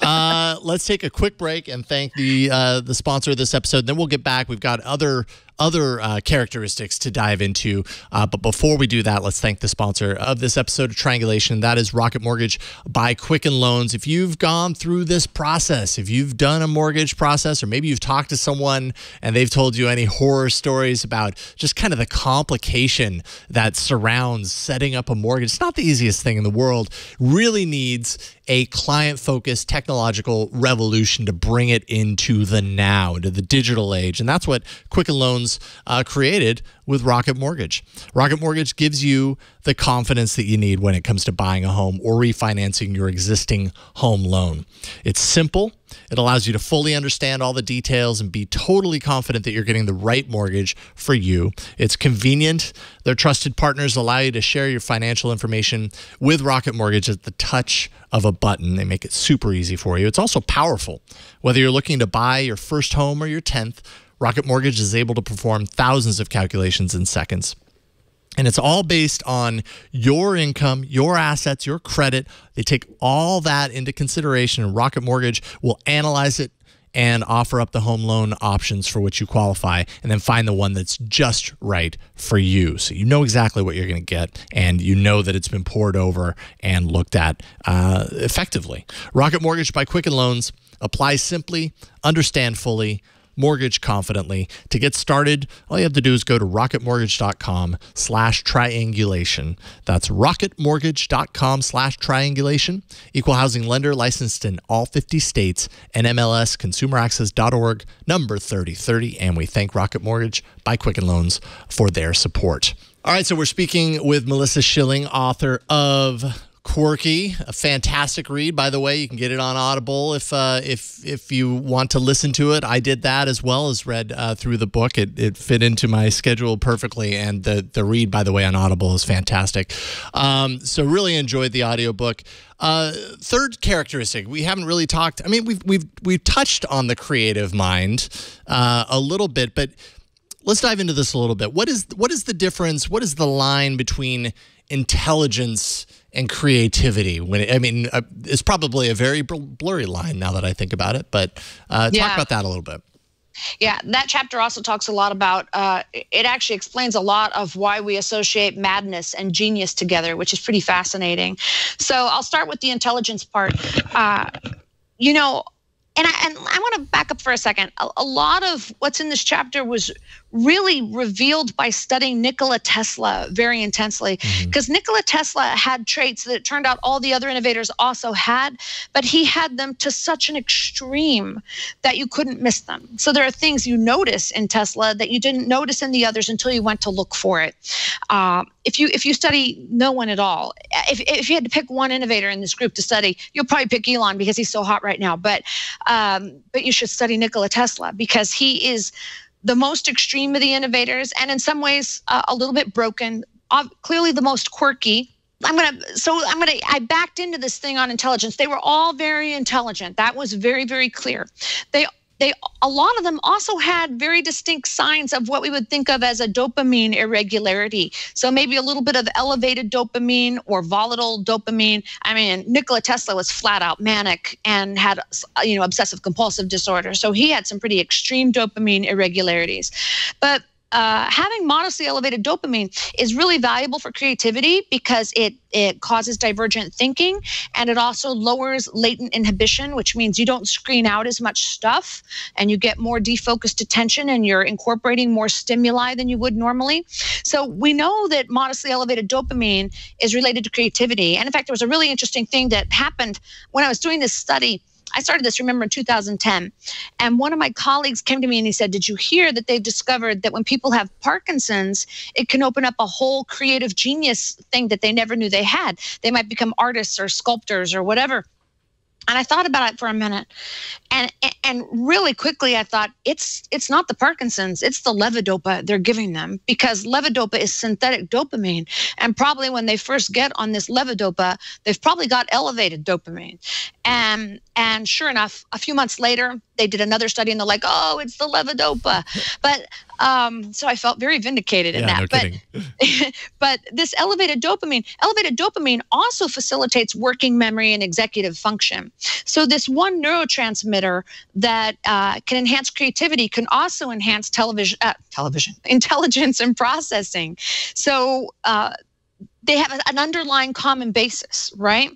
Uh, let's take a quick break and thank the uh, the sponsor of this episode. Then we'll get back. We've got other other uh, characteristics to dive into. Uh, but before we do that, let's thank the sponsor of this episode of Triangulation. That is Rocket Mortgage by Quicken Loans. If you've gone through this process, if you've done a mortgage process, or maybe you've talked to someone and they've told you any horror stories about just kind of the complication that surrounds setting up a mortgage, it's not the easiest thing in the world. Really needs a client focused technological revolution to bring it into the now, into the digital age. And that's what Quicken Loans uh, created with Rocket Mortgage. Rocket Mortgage gives you the confidence that you need when it comes to buying a home or refinancing your existing home loan. It's simple. It allows you to fully understand all the details and be totally confident that you're getting the right mortgage for you. It's convenient. Their trusted partners allow you to share your financial information with Rocket Mortgage at the touch of a button. They make it super easy for you. It's also powerful. Whether you're looking to buy your first home or your 10th, Rocket Mortgage is able to perform thousands of calculations in seconds. And it's all based on your income, your assets, your credit. They take all that into consideration, and Rocket Mortgage will analyze it and offer up the home loan options for which you qualify, and then find the one that's just right for you. So you know exactly what you're going to get, and you know that it's been pored over and looked at uh, effectively. Rocket Mortgage by Quicken Loans applies simply, understand fully mortgage confidently. To get started, all you have to do is go to rocketmortgage.com slash triangulation. That's rocketmortgage.com slash triangulation. Equal housing lender licensed in all 50 states and MLS consumeraccess.org number 3030. And we thank Rocket Mortgage by Quicken Loans for their support. All right, so we're speaking with Melissa Schilling, author of quirky, a fantastic read. By the way, you can get it on Audible if uh, if if you want to listen to it. I did that as well as read uh, through the book. It, it fit into my schedule perfectly, and the the read, by the way, on Audible is fantastic. Um, so really enjoyed the audiobook. Uh, third characteristic we haven't really talked. I mean, we've we've we've touched on the creative mind uh, a little bit, but let's dive into this a little bit. What is what is the difference? What is the line between intelligence and creativity when it, i mean uh, it's probably a very blurry line now that i think about it but uh, yeah. talk about that a little bit yeah, that chapter also talks a lot about. Uh, it actually explains a lot of why we associate madness and genius together, which is pretty fascinating. So I'll start with the intelligence part. Uh, you know, and I, and I want to back up for a second. A, a, lot of what's in this chapter was really revealed by studying Nikola Tesla very intensely. Because mm-hmm. Nikola Tesla had traits that it turned out all the other innovators also had, but he had them to such an extreme that you couldn't miss them. So there are things you notice in Tesla that you didn't notice in the others until you went to look for it. Uh, if you if you study no one at all, if, if you had to pick one innovator in this group to study, you'll probably pick Elon because he's so hot right now. But um, but you should study Nikola Tesla because he is the most extreme of the innovators, and in some ways uh, a little bit broken. Uh, clearly, the most quirky. I'm gonna. So I'm gonna. I backed into this thing on intelligence. They were all very intelligent. That was very, very clear. They they a lot of them also had very distinct signs of what we would think of as a dopamine irregularity. So maybe a little bit of elevated dopamine or volatile dopamine. I mean, Nikola Tesla was flat out manic and had you know obsessive compulsive disorder. So he had some pretty extreme dopamine irregularities. But uh, having modestly elevated dopamine is really valuable for creativity because it it causes divergent thinking and it also lowers latent inhibition, which means you don't screen out as much stuff and you get more defocused attention and you're incorporating more stimuli than you would normally. So we know that modestly elevated dopamine is related to creativity. And in fact, there was a really interesting thing that happened when I was doing this study I started this, remember, in 2010. And one of my colleagues came to me and he said, Did you hear that they've discovered that when people have Parkinson's, it can open up a whole creative genius thing that they never knew they had? They might become artists or sculptors or whatever. And I thought about it for a minute, and and really quickly I thought it's it's not the Parkinson's, it's the levodopa they're giving them because levodopa is synthetic dopamine, and probably when they first get on this levodopa, they've probably got elevated dopamine, and and sure enough, a few months later, they did another study and they're like, oh, it's the levodopa. *laughs* But um, so I felt very vindicated in yeah, that. No but, *laughs* but this elevated dopamine, elevated dopamine also facilitates working memory and executive function. So this one neurotransmitter that uh, can enhance creativity can also enhance television, uh, television *laughs* intelligence and processing. So. Uh, they have an underlying common basis, right?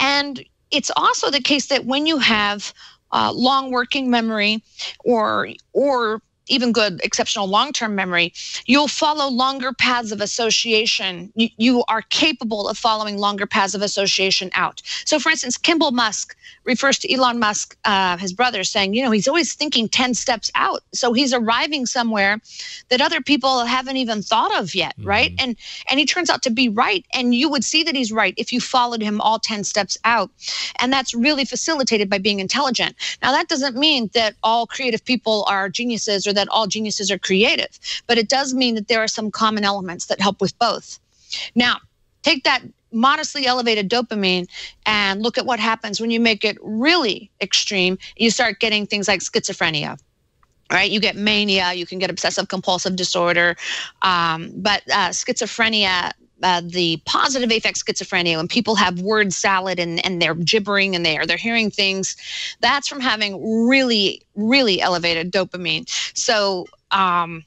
And it's also the case that when you have uh, long working memory or or even good exceptional long-term memory you'll follow longer paths of association. You, you, are capable of following longer paths of association out. So for instance kimbal musk refers to elon musk uh, his brother saying you know he's always thinking 10 steps out. So he's arriving somewhere that other people haven't even thought of yet mm-hmm. right? And and he turns out to be right and you would see that he's right if you followed him all 10 steps out. And that's really facilitated by being intelligent. Now that doesn't mean that all creative people are geniuses or that all geniuses are creative, but it does mean that there are some common elements that help with both. Now, take that modestly elevated dopamine and look at what happens when you make it really extreme. You start getting things like schizophrenia. Right, you get mania, you can get obsessive compulsive disorder, um, but uh, schizophrenia uh, the positive affect schizophrenia, when people have word salad and, and they're gibbering and they're they're hearing things, that's from having really really elevated dopamine. So um,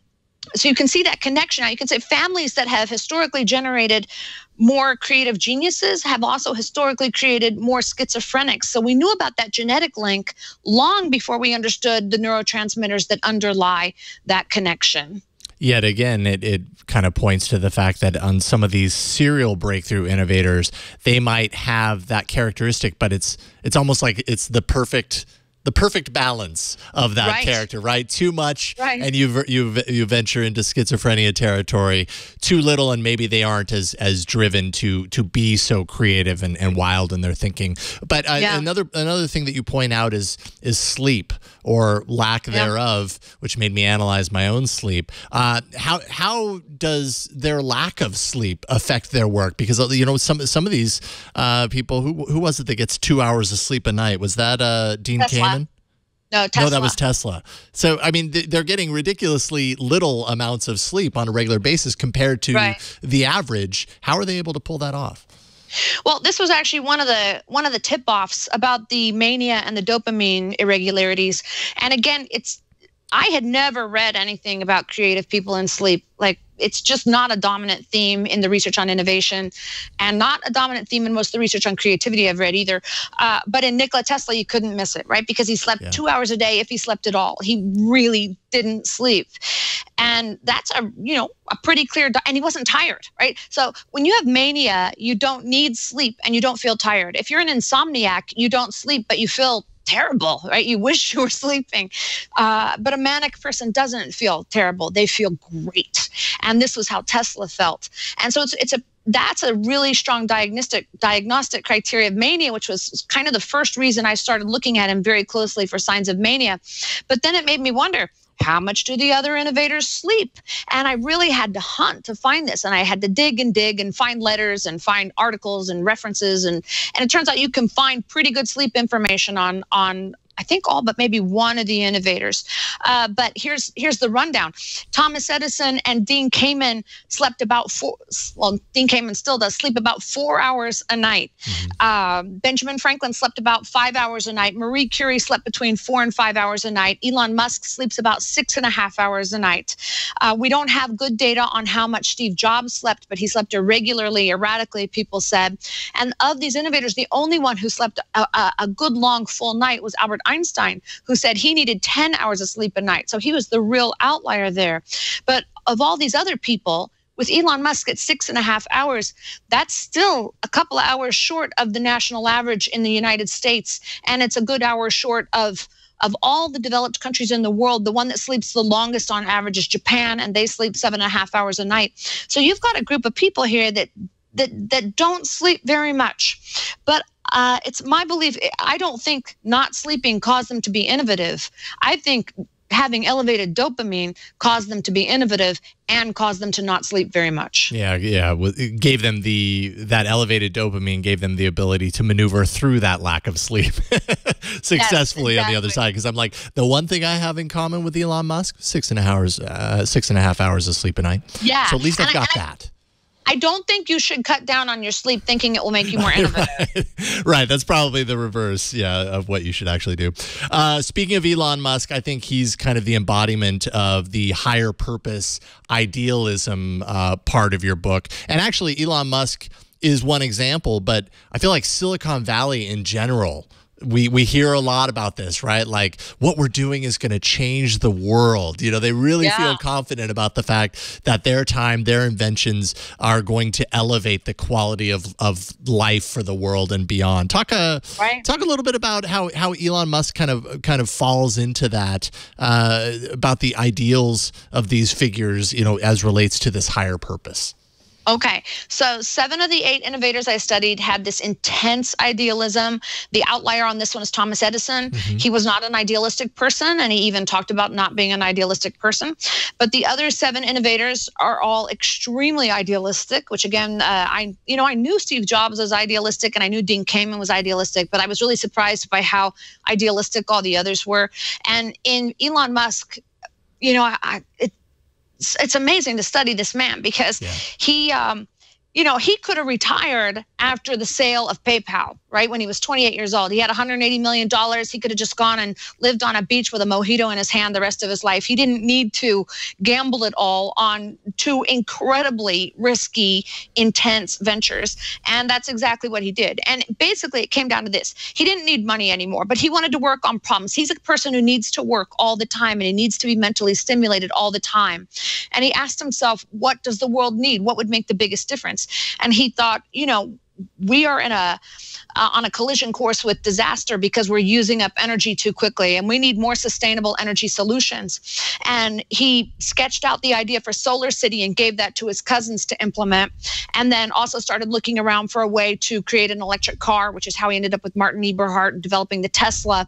so you can see that connection. Now you can say families that have historically generated more creative geniuses have also historically created more schizophrenics. So we knew about that genetic link long before we understood the neurotransmitters that underlie that connection yet again, it, it kind of points to the fact that on some of these serial breakthrough innovators, they might have that characteristic, but it's it's almost like it's the perfect the perfect balance of that right. character, right? Too much, right. and you you you venture into schizophrenia territory. Too little, and maybe they aren't as as driven to to be so creative and, and wild in their thinking. But uh, yeah. another another thing that you point out is is sleep or lack yeah. thereof, which made me analyze my own sleep. Uh, how how does their lack of sleep affect their work? Because uh, you know some some of these uh, people who who was it that gets two hours of sleep a night? Was that uh, Dean Kamen? No, Tesla. No, that was Tesla. So, I mean, they're getting ridiculously little amounts of sleep on a regular basis compared to right. the average. How are they able to pull that off? Well, this was actually one of the one of the tip-offs about the mania and the dopamine irregularities. And again, it's I had never read anything about creative people in sleep. Like it's just not a dominant theme in the research on innovation and not a dominant theme in most of the research on creativity I've read either. Uh, but in Nikola Tesla, you couldn't miss it, right? Because he slept Yeah. two hours a day if he slept at all. He really didn't sleep. And that's a, you know, a pretty clear, di- and he wasn't tired, right? So when you have mania, you don't need sleep and you don't feel tired. If you're an insomniac, you don't sleep, but you feel terrible, right? You wish you were *laughs* sleeping. Uh, but a manic person doesn't feel terrible. They feel great. And this was how Tesla felt. And so it's, it's a, that's a really strong diagnostic diagnostic criteria of mania, which was kind of the first reason I started looking at him very closely for signs of mania. But then it made me wonder how much do the other innovators sleep? And I really had to hunt to find this. And I had to dig and dig and find letters and find articles and references. And, and it turns out you can find pretty good sleep information on, on I think all but maybe one of the innovators. Uh, but here's here's the rundown. Thomas Edison and Dean Kamen slept about four. Well, Dean Kamen still does sleep about four hours a night. Uh, Benjamin Franklin slept about five hours a night. Marie Curie slept between four and five hours a night. Elon Musk sleeps about six and a half hours a night. Uh, we don't have good data on how much Steve Jobs slept, but he slept irregularly, erratically, people said. And of these innovators, the only one who slept a, a, a good long full night was Albert Einstein, who said he needed 10 hours of sleep a night. So he was the real outlier there. But of all these other people, with Elon Musk at six and a half hours, that's still a couple of hours short of the national average in the United States. And it's a good hour short of of all the developed countries in the world, the one that sleeps the longest on average is Japan, and they sleep seven and a half hours a night. So you've got a group of people here that that that don't sleep very much. But uh, it's my belief. I don't think not sleeping caused them to be innovative. I think having elevated dopamine caused them to be innovative and caused them to not sleep very much. Yeah, yeah. It gave them the that elevated dopamine gave them the ability to maneuver through that lack of sleep *laughs* successfully on the other side. Because I'm like, the one thing I have in common with Elon Musk: six and a hours, uh, six and a half hours of sleep a night. Yeah. So at least I've And got I- that. I don't think you should cut down on your sleep thinking it will make you more innovative. *laughs* right. That's probably the reverse, yeah, of what you should actually do. Uh, speaking of Elon Musk, I think he's kind of the embodiment of the higher purpose idealism uh, part of your book. And actually, Elon Musk is one example, but I feel like Silicon Valley in general. We, we hear a lot about this, right? Like what we're doing is going to change the world. You know, they really Yeah. feel confident about the fact that their time, their inventions are going to elevate the quality of, of life for the world and beyond. Talk a Right. talk a little bit about how, how Elon Musk kind of kind of falls into that uh, about the ideals of these figures, you know, as relates to this higher purpose. Okay, so seven of the eight innovators I studied had this intense idealism. The outlier on this one is Thomas Edison. He was not an idealistic person, and he even talked about not being an idealistic person. But the other seven innovators are all extremely idealistic. Which again, uh, I you know I knew Steve Jobs was idealistic, and I knew Dean Kamen was idealistic, but I was really surprised by how idealistic all the others were. And in Elon Musk, you know, I, I it, it's, it's amazing to study this man because Yeah. he um you know he could have retired after the sale of paypal right when he was 28 years old. He had 180 million dollars. He could have just gone and lived on a beach with a mojito in his hand the rest of his life. He didn't need to gamble it all on two incredibly risky intense ventures. And that's exactly what he did. And basically it came down to this. He didn't need money anymore but he wanted to work on problems he's a person who needs to work all the time and he needs to be mentally stimulated all the time. And he asked himself what does the world need? What would make the biggest difference and he thought you know we are in a uh, on a collision course with disaster because we're using up energy too quickly and we need more sustainable energy solutions. And he sketched out the idea for solar city and gave that to his cousins to implement and then also started looking around for a way to create an electric car which is how he ended up with martin eberhard developing the tesla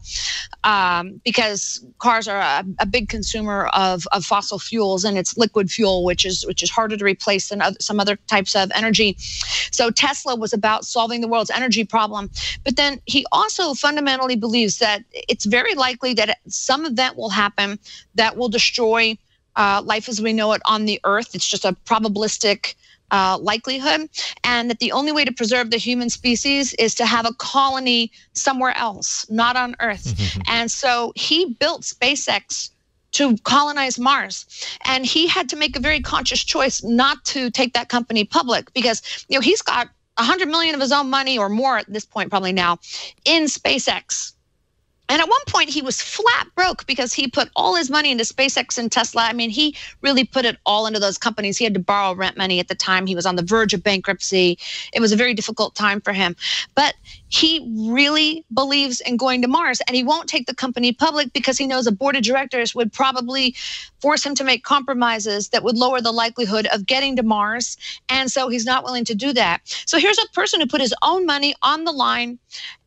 um, because cars are a, a big consumer of, of fossil fuels and it's liquid fuel which is which is harder to replace than other, some other types of energy. So tesla was about solving the world's energy problem but then he also fundamentally believes that it's very likely that some event will happen that will destroy uh, life as we know it on the earth it's just a probabilistic uh, likelihood, and that the only way to preserve the human species is to have a colony somewhere else, not on Earth. and so he built SpaceX to colonize Mars. And he had to make a very conscious choice not to take that company public because, you know, he's got 100 million of his own money or more at this point, probably now, in SpaceX. And at one point, he was flat broke because he put all his money into SpaceX and Tesla. I mean, he really put it all into those companies. He had to borrow rent money at the time. He was on the verge of bankruptcy. It was a very difficult time for him. But he really believes in going to Mars and he won't take the company public because he knows a board of directors would probably force him to make compromises that would lower the likelihood of getting to Mars. And so he's not willing to do that. So here's a person who put his own money on the line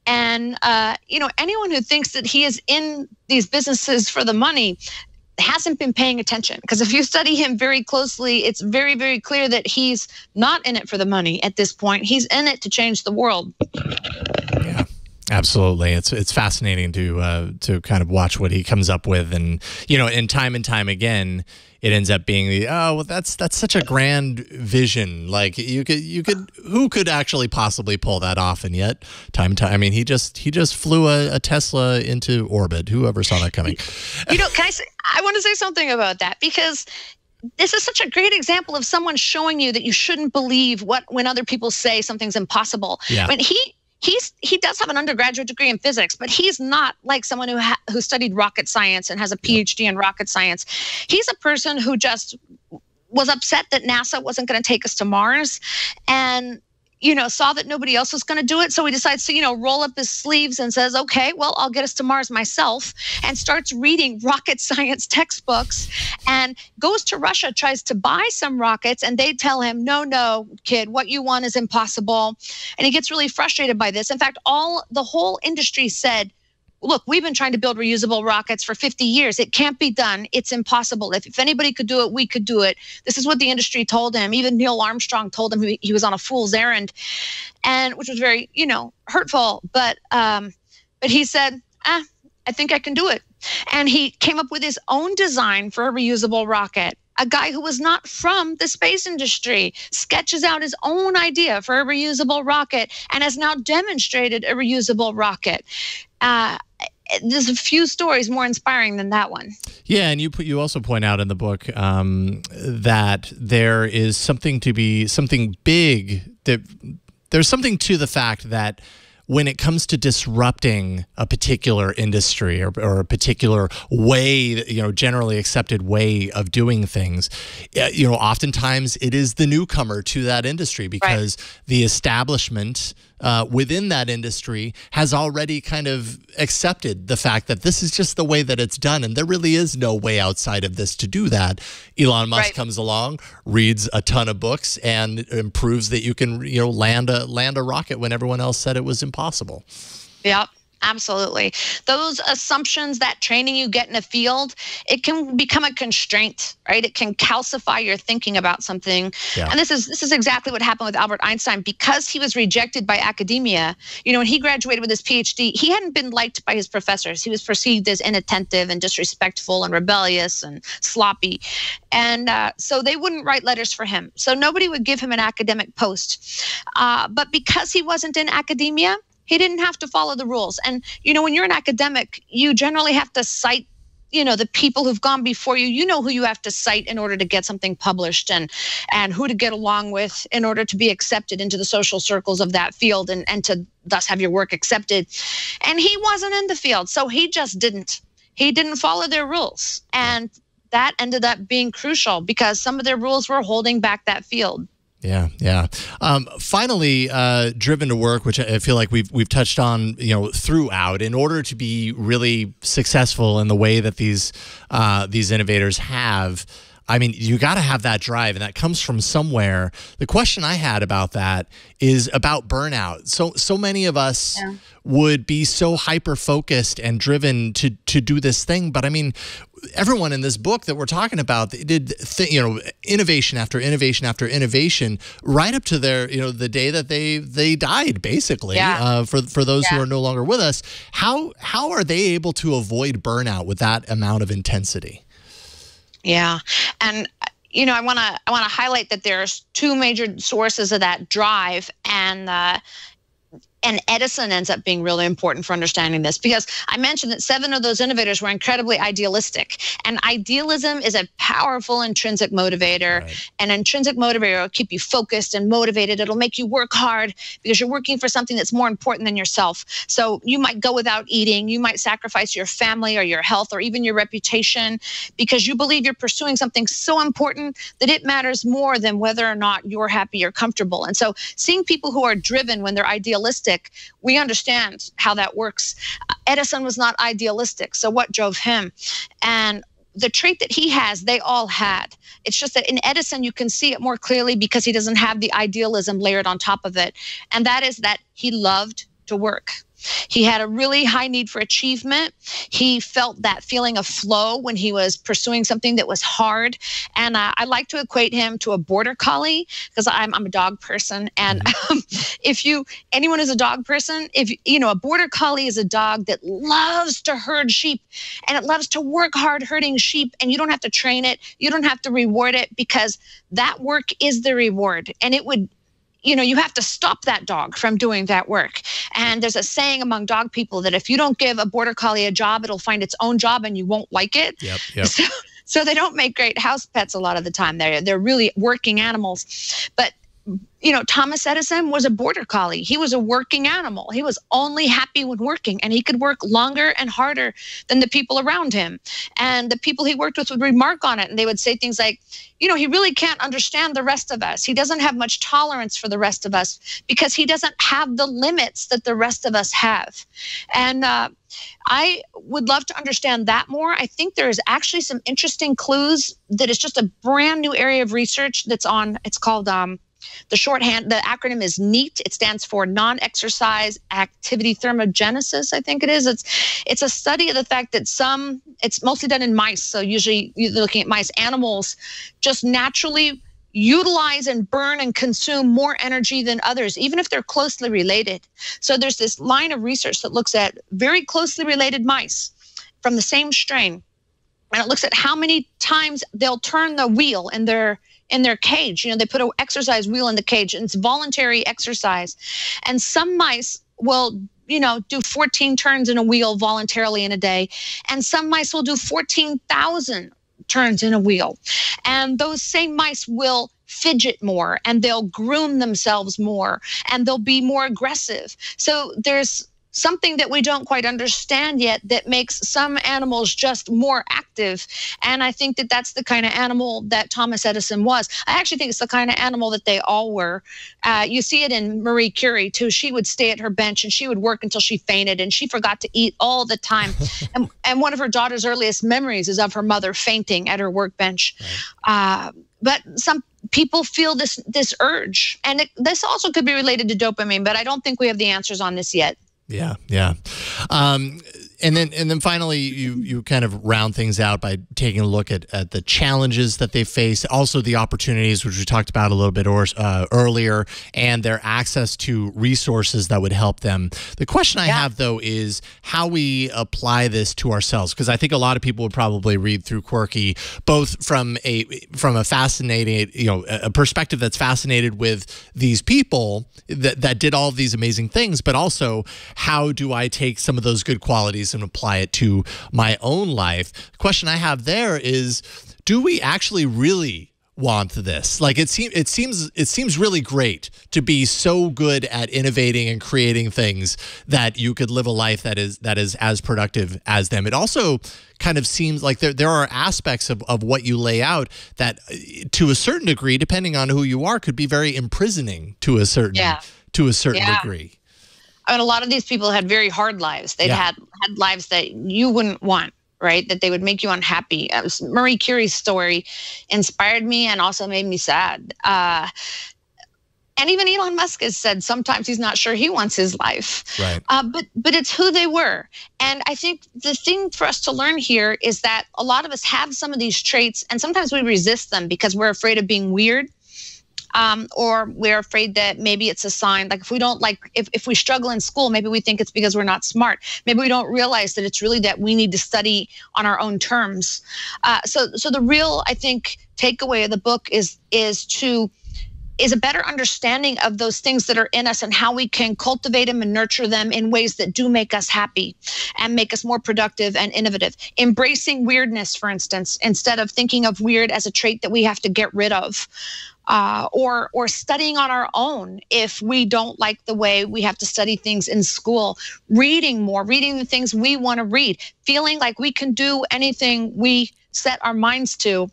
and uh, you know, anyone who thinks that he is in these businesses for the money hasn't been paying attention. Because if you study him very closely, it's very, very clear that he's not in it for the money at this point. He's in it to change the world. Absolutely, it's it's fascinating to uh, to kind of watch what he comes up with, and you know, and time and time again, it ends up being the oh well that's that's such a grand vision. Like you could you could who could actually possibly pull that off? And yet time and time I mean he just he just flew a, a Tesla into orbit. Whoever saw that coming? You know can I say I want to say something about that because this is such a great example of someone showing you that you shouldn't believe what when other people say something's impossible. Yeah. When he he's he does have an undergraduate degree in physics, but he's not like someone who ha- who studied rocket science and has a PhD in rocket science. He's a person who just was upset that NASA wasn't going to take us to Mars, and you know, saw that nobody else was going to do it. So he decides to, you know, roll up his sleeves and says, okay, well, I'll get us to Mars myself and starts reading *laughs* rocket science textbooks and goes to Russia, tries to buy some rockets. And they tell him, no, no, kid, what you want is impossible. And he gets really frustrated by this. In fact, all the whole industry said, look, we've been trying to build reusable rockets for 50 years. It can't be done. It's impossible. If, if anybody could do it, we could do it. This is what the industry told him. Even Neil Armstrong told him he, he was on a fool's errand, and which was very, you know, hurtful. But um, but he said, ah, I think I can do it. And he came up with his own design for a reusable rocket a guy who was not from the space industry sketches out his own idea for a reusable rocket and has now demonstrated a reusable rocket. Uh, there's a few stories more inspiring than that one. Yeah, and you put, you also point out in the book um, that there is something to be something big that there's something to the fact that when it comes to disrupting a particular industry or, or, a particular way, you know, generally accepted way of doing things, you know, oftentimes it is the newcomer to that industry because right. the establishment uh, within that industry has already kind of accepted the fact that this is just the way that it's done, and there really is no way outside of this to do that. Elon Musk right. comes along, reads a ton of books, and proves that you can, you know, land a land a rocket when everyone else said it was impossible. Yep. Absolutely. Those assumptions, that training you get in a field, it can become a constraint, right? It can calcify your thinking about something. Yeah. And this is this is exactly what happened with Albert Einstein because he was rejected by academia. You know, when he graduated with his PhD, he hadn't been liked by his professors. He was perceived as inattentive and disrespectful and rebellious and sloppy. And uh, so they wouldn't write letters for him. So nobody would give him an academic post. Uh, but because he wasn't in academia, he didn't have to follow the rules. And, you know, when you're an academic, you generally have to cite you know the people who've gone before you. You know who you have to cite in order to get something published and and who to get along with in order to be accepted into the social circles of that field and and to thus have your work accepted. And he wasn't in the field so he just didn't. He didn't follow their rules. And that ended up being crucial because some of their rules were holding back that field yeah, yeah. Um, finally, uh, driven to work, which I feel like we've we've touched on, you know, throughout. In order to be really successful in the way that these uh, these innovators have, I mean, you got to have that drive, and that comes from somewhere. The question I had about that is about burnout. So so many of us yeah. would be so hyper focused and driven to to do this thing, but I mean, everyone in this book that we're talking about did th- you know innovation after innovation after innovation right up to their you know the day that they they died basically yeah. uh, for for those yeah. who are no longer with us how how are they able to avoid burnout with that amount of intensity yeah and you know i want to i want to highlight that there's two major sources of that drive and uh, and Edison ends up being really important for understanding this because I mentioned that seven of those innovators were incredibly idealistic. And idealism is a powerful intrinsic motivator. Right. An intrinsic motivator will keep you focused and motivated. It'll make you work hard because you're working for something that's more important than yourself. So you might go without eating, you might sacrifice your family or your health or even your reputation because you believe you're pursuing something so important that it matters more than whether or not you're happy or comfortable. And so seeing people who are driven when they're idealistic we understand how that works. Edison was not idealistic. So what drove him? And the trait that he has, they all had. It's just that in Edison, you can see it more clearly because he doesn't have the idealism layered on top of it. And that is that he loved to work. He had a really high need for achievement. He felt that feeling of flow when he was pursuing something that was hard. And uh, I like to equate him to a border collie because I'm, I'm a dog person. And mm-hmm. *laughs* um, if you, anyone is a dog person, if you know, a border collie is a dog that loves to herd sheep and it loves to work hard herding sheep. And you don't have to train it, you don't have to reward it because that work is the reward. And it would, you know you have to stop that dog from doing that work. And there's a saying among dog people that if you don't give a border collie a job it'll find its own job and you won't like it. Yep, *laughs* yep. So, so they don't make great house pets a lot of the time. They're they're really working animals. But you know, Thomas Edison was a border collie. He was a working animal. He was only happy when working, and he could work longer and harder than the people around him. And the people he worked with would remark on it, and they would say things like, you know, he really can't understand the rest of us. He doesn't have much tolerance for the rest of us because he doesn't have the limits that the rest of us have. And uh, I would love to understand that more. I think there is actually some interesting clues that is just a brand new area of research that's on, it's called, um, the shorthand, the acronym is NEAT. It stands for Non-Exercise Activity Thermogenesis. I think it is. It's it's a study of the fact that some. It's mostly done in mice. So usually you're looking at mice. Animals just naturally utilize and burn and consume more energy than others, even if they're closely related. So there's this line of research that looks at very closely related mice from the same strain. And it looks at how many times they'll turn the wheel in their in their cage. You know, they put an exercise wheel in the cage and it's voluntary exercise. And some mice will you know, do 14 turns in a wheel voluntarily in a day. And some mice will do 14,000 turns in a wheel. And those same mice will fidget more and they'll groom themselves more and they'll be more aggressive. So there's something that we don't quite understand yet that makes some animals just more active. And I think that that's the kind of animal that Thomas Edison was. I actually think it's the kind of animal that they all were. Uh, you see it in Marie Curie too. She would stay at her bench and she would work until she fainted and she forgot to eat all the time. *laughs* and, and one of her daughter's earliest memories is of her mother fainting at her workbench. Right. Uh, but some people feel this this urge and it, this also could be related to dopamine but i don't think we have the answers on this yet yeah, yeah. Um, and then and then finally you you kind of round things out by taking a look at, at the challenges that they face also the opportunities which we talked about a little bit or, uh, earlier and their access to resources that would help them the question i yeah. have though is how we apply this to ourselves because i think a lot of people would probably read through quirky both from a from a fascinating you know a perspective that's fascinated with these people that, that did all these amazing things but also how do i take some of those good qualities and apply it to my own life. The question I have there is do we actually really want this. Like it seems it seems it seems really great to be so good at innovating and creating things that you could live a life that is that is as productive as them. It also kind of seems like there there are aspects of, of what you lay out that to a certain degree, depending on who you are, could be very imprisoning to a certain yeah. to a certain yeah. degree. I mean, a lot of these people had very hard lives. They'd yeah. had had lives that you wouldn't want, right? That they would make you unhappy. Marie Curie's story inspired me and also made me sad. Uh, and even Elon Musk has said sometimes he's not sure he wants his life. Right. Uh, but but it's who they were, and I think the thing for us to learn here is that a lot of us have some of these traits, and sometimes we resist them because we're afraid of being weird um, or we're afraid that maybe it's a sign like if we don't like if, if we struggle in school maybe we think it's because we're not smart maybe we don't realize that it's really that we need to study on our own terms uh, so so the real i think takeaway of the book is is to is a better understanding of those things that are in us and how we can cultivate them and nurture them in ways that do make us happy and make us more productive and innovative. Embracing weirdness, for instance, instead of thinking of weird as a trait that we have to get rid of. Uh, or or studying on our own if we don't like the way we have to study things in school reading more reading the things we want to read feeling like we can do anything we set our minds to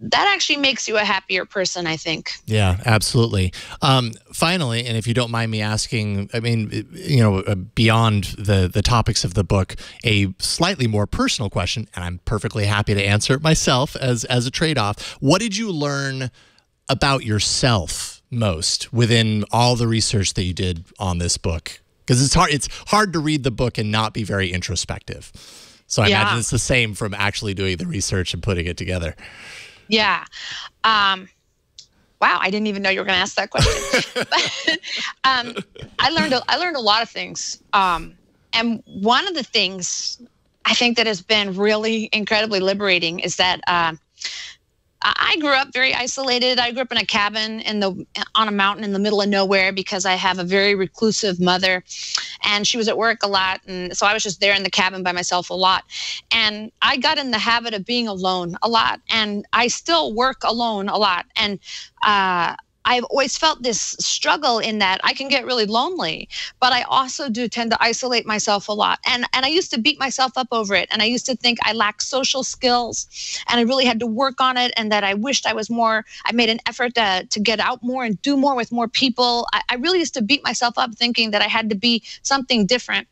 that actually makes you a happier person, I think. Yeah, absolutely. Um, finally, and if you don't mind me asking, I mean, you know, uh, beyond the the topics of the book, a slightly more personal question, and I'm perfectly happy to answer it myself as as a trade off. What did you learn about yourself most within all the research that you did on this book? Because it's hard it's hard to read the book and not be very introspective. So I yeah. imagine it's the same from actually doing the research and putting it together. Yeah. Um, wow, I didn't even know you were going to ask that question. but, *laughs* *laughs* um, I learned a, I learned a lot of things, um, and one of the things I think that has been really incredibly liberating is that uh, I grew up very isolated. I grew up in a cabin in the on a mountain in the middle of nowhere because I have a very reclusive mother, and she was at work a lot, and so I was just there in the cabin by myself a lot. And I got in the habit of being alone a lot, and I still work alone a lot. And uh, I've always felt this struggle in that I can get really lonely, but I also do tend to isolate myself a lot. And and I used to beat myself up over it. And I used to think I lacked social skills and I really had to work on it and that I wished I was more, I made an effort to, to get out more and do more with more people. I, I really used to beat myself up thinking that I had to be something different.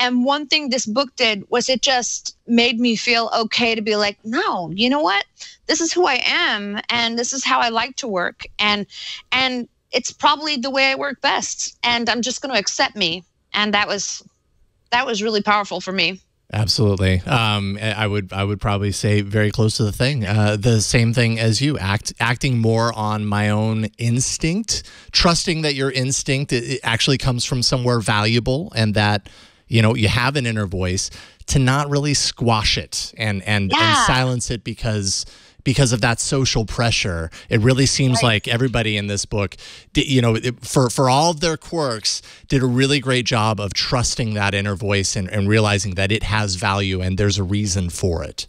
And one thing this book did was it just made me feel okay to be like, no, you know what? This is who I am and this is how I like to work. And and it's probably the way I work best. And I'm just going to accept me. And that was that was really powerful for me. Absolutely. Um, I would I would probably say very close to the thing. Uh, the same thing as you act acting more on my own instinct, trusting that your instinct actually comes from somewhere valuable and that you know you have an inner voice to not really squash it and and, yeah. and silence it because because of that social pressure. It really seems right. like everybody in this book, did, you know, for for all of their quirks, did a really great job of trusting that inner voice and, and realizing that it has value and there's a reason for it.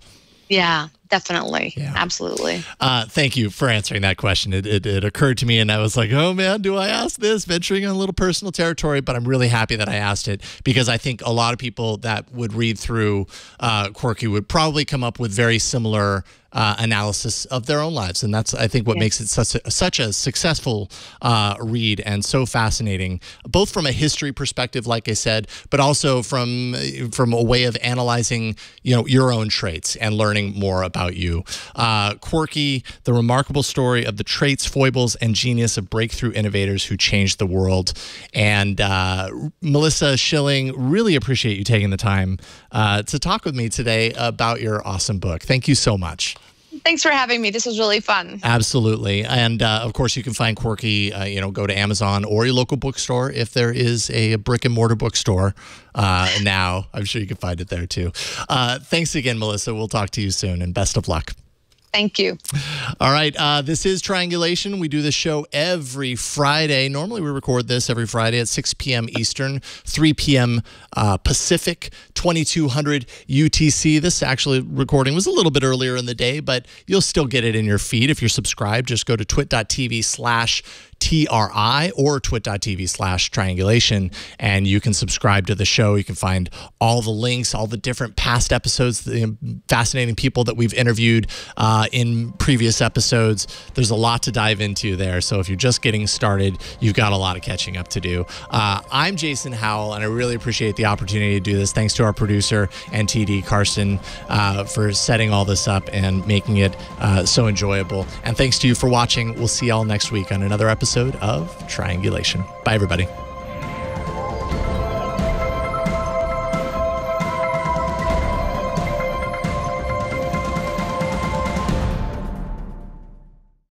Yeah, definitely. Yeah. Absolutely. Uh, thank you for answering that question. It, it, it, occurred to me, and I was like, oh man, do I ask this? Venturing on a little personal territory, but I'm really happy that I asked it because I think a lot of people that would read through uh, Quirky would probably come up with very similar uh, analysis of their own lives, and that's I think what makes it such a, such a successful uh, read and so fascinating, both from a history perspective, like I said, but also from from a way of analyzing you know your own traits and learning more about you. Uh, Quirky, the remarkable story of the traits, foibles, and genius of breakthrough innovators who changed the world. And uh, Melissa Schilling, really appreciate you taking the time uh, to talk with me today about your awesome book. Thank you so much. Thanks for having me. This was really fun. Absolutely, and uh, of course, you can find Quirky. Uh, you know, go to Amazon or your local bookstore if there is a brick and mortar bookstore. Uh, now, I'm sure you can find it there too. Uh, thanks again, Melissa. We'll talk to you soon, and best of luck. Thank you. All right. Uh, this is Triangulation. We do this show every Friday. Normally, we record this every Friday at 6 p.m. Eastern, 3 p.m. Uh, Pacific, 2200 UTC. This actually recording was a little bit earlier in the day, but you'll still get it in your feed if you're subscribed. Just go to twit.tv slash TRI or twit.tv slash triangulation. And you can subscribe to the show. You can find all the links, all the different past episodes, the fascinating people that we've interviewed uh, in previous episodes. There's a lot to dive into there. So if you're just getting started, you've got a lot of catching up to do. Uh, I'm Jason Howell, and I really appreciate the opportunity to do this. Thanks to our producer and TD Carsten uh, for setting all this up and making it uh, so enjoyable. And thanks to you for watching. We'll see y'all next week on another episode episode of Triangulation. Bye, everybody.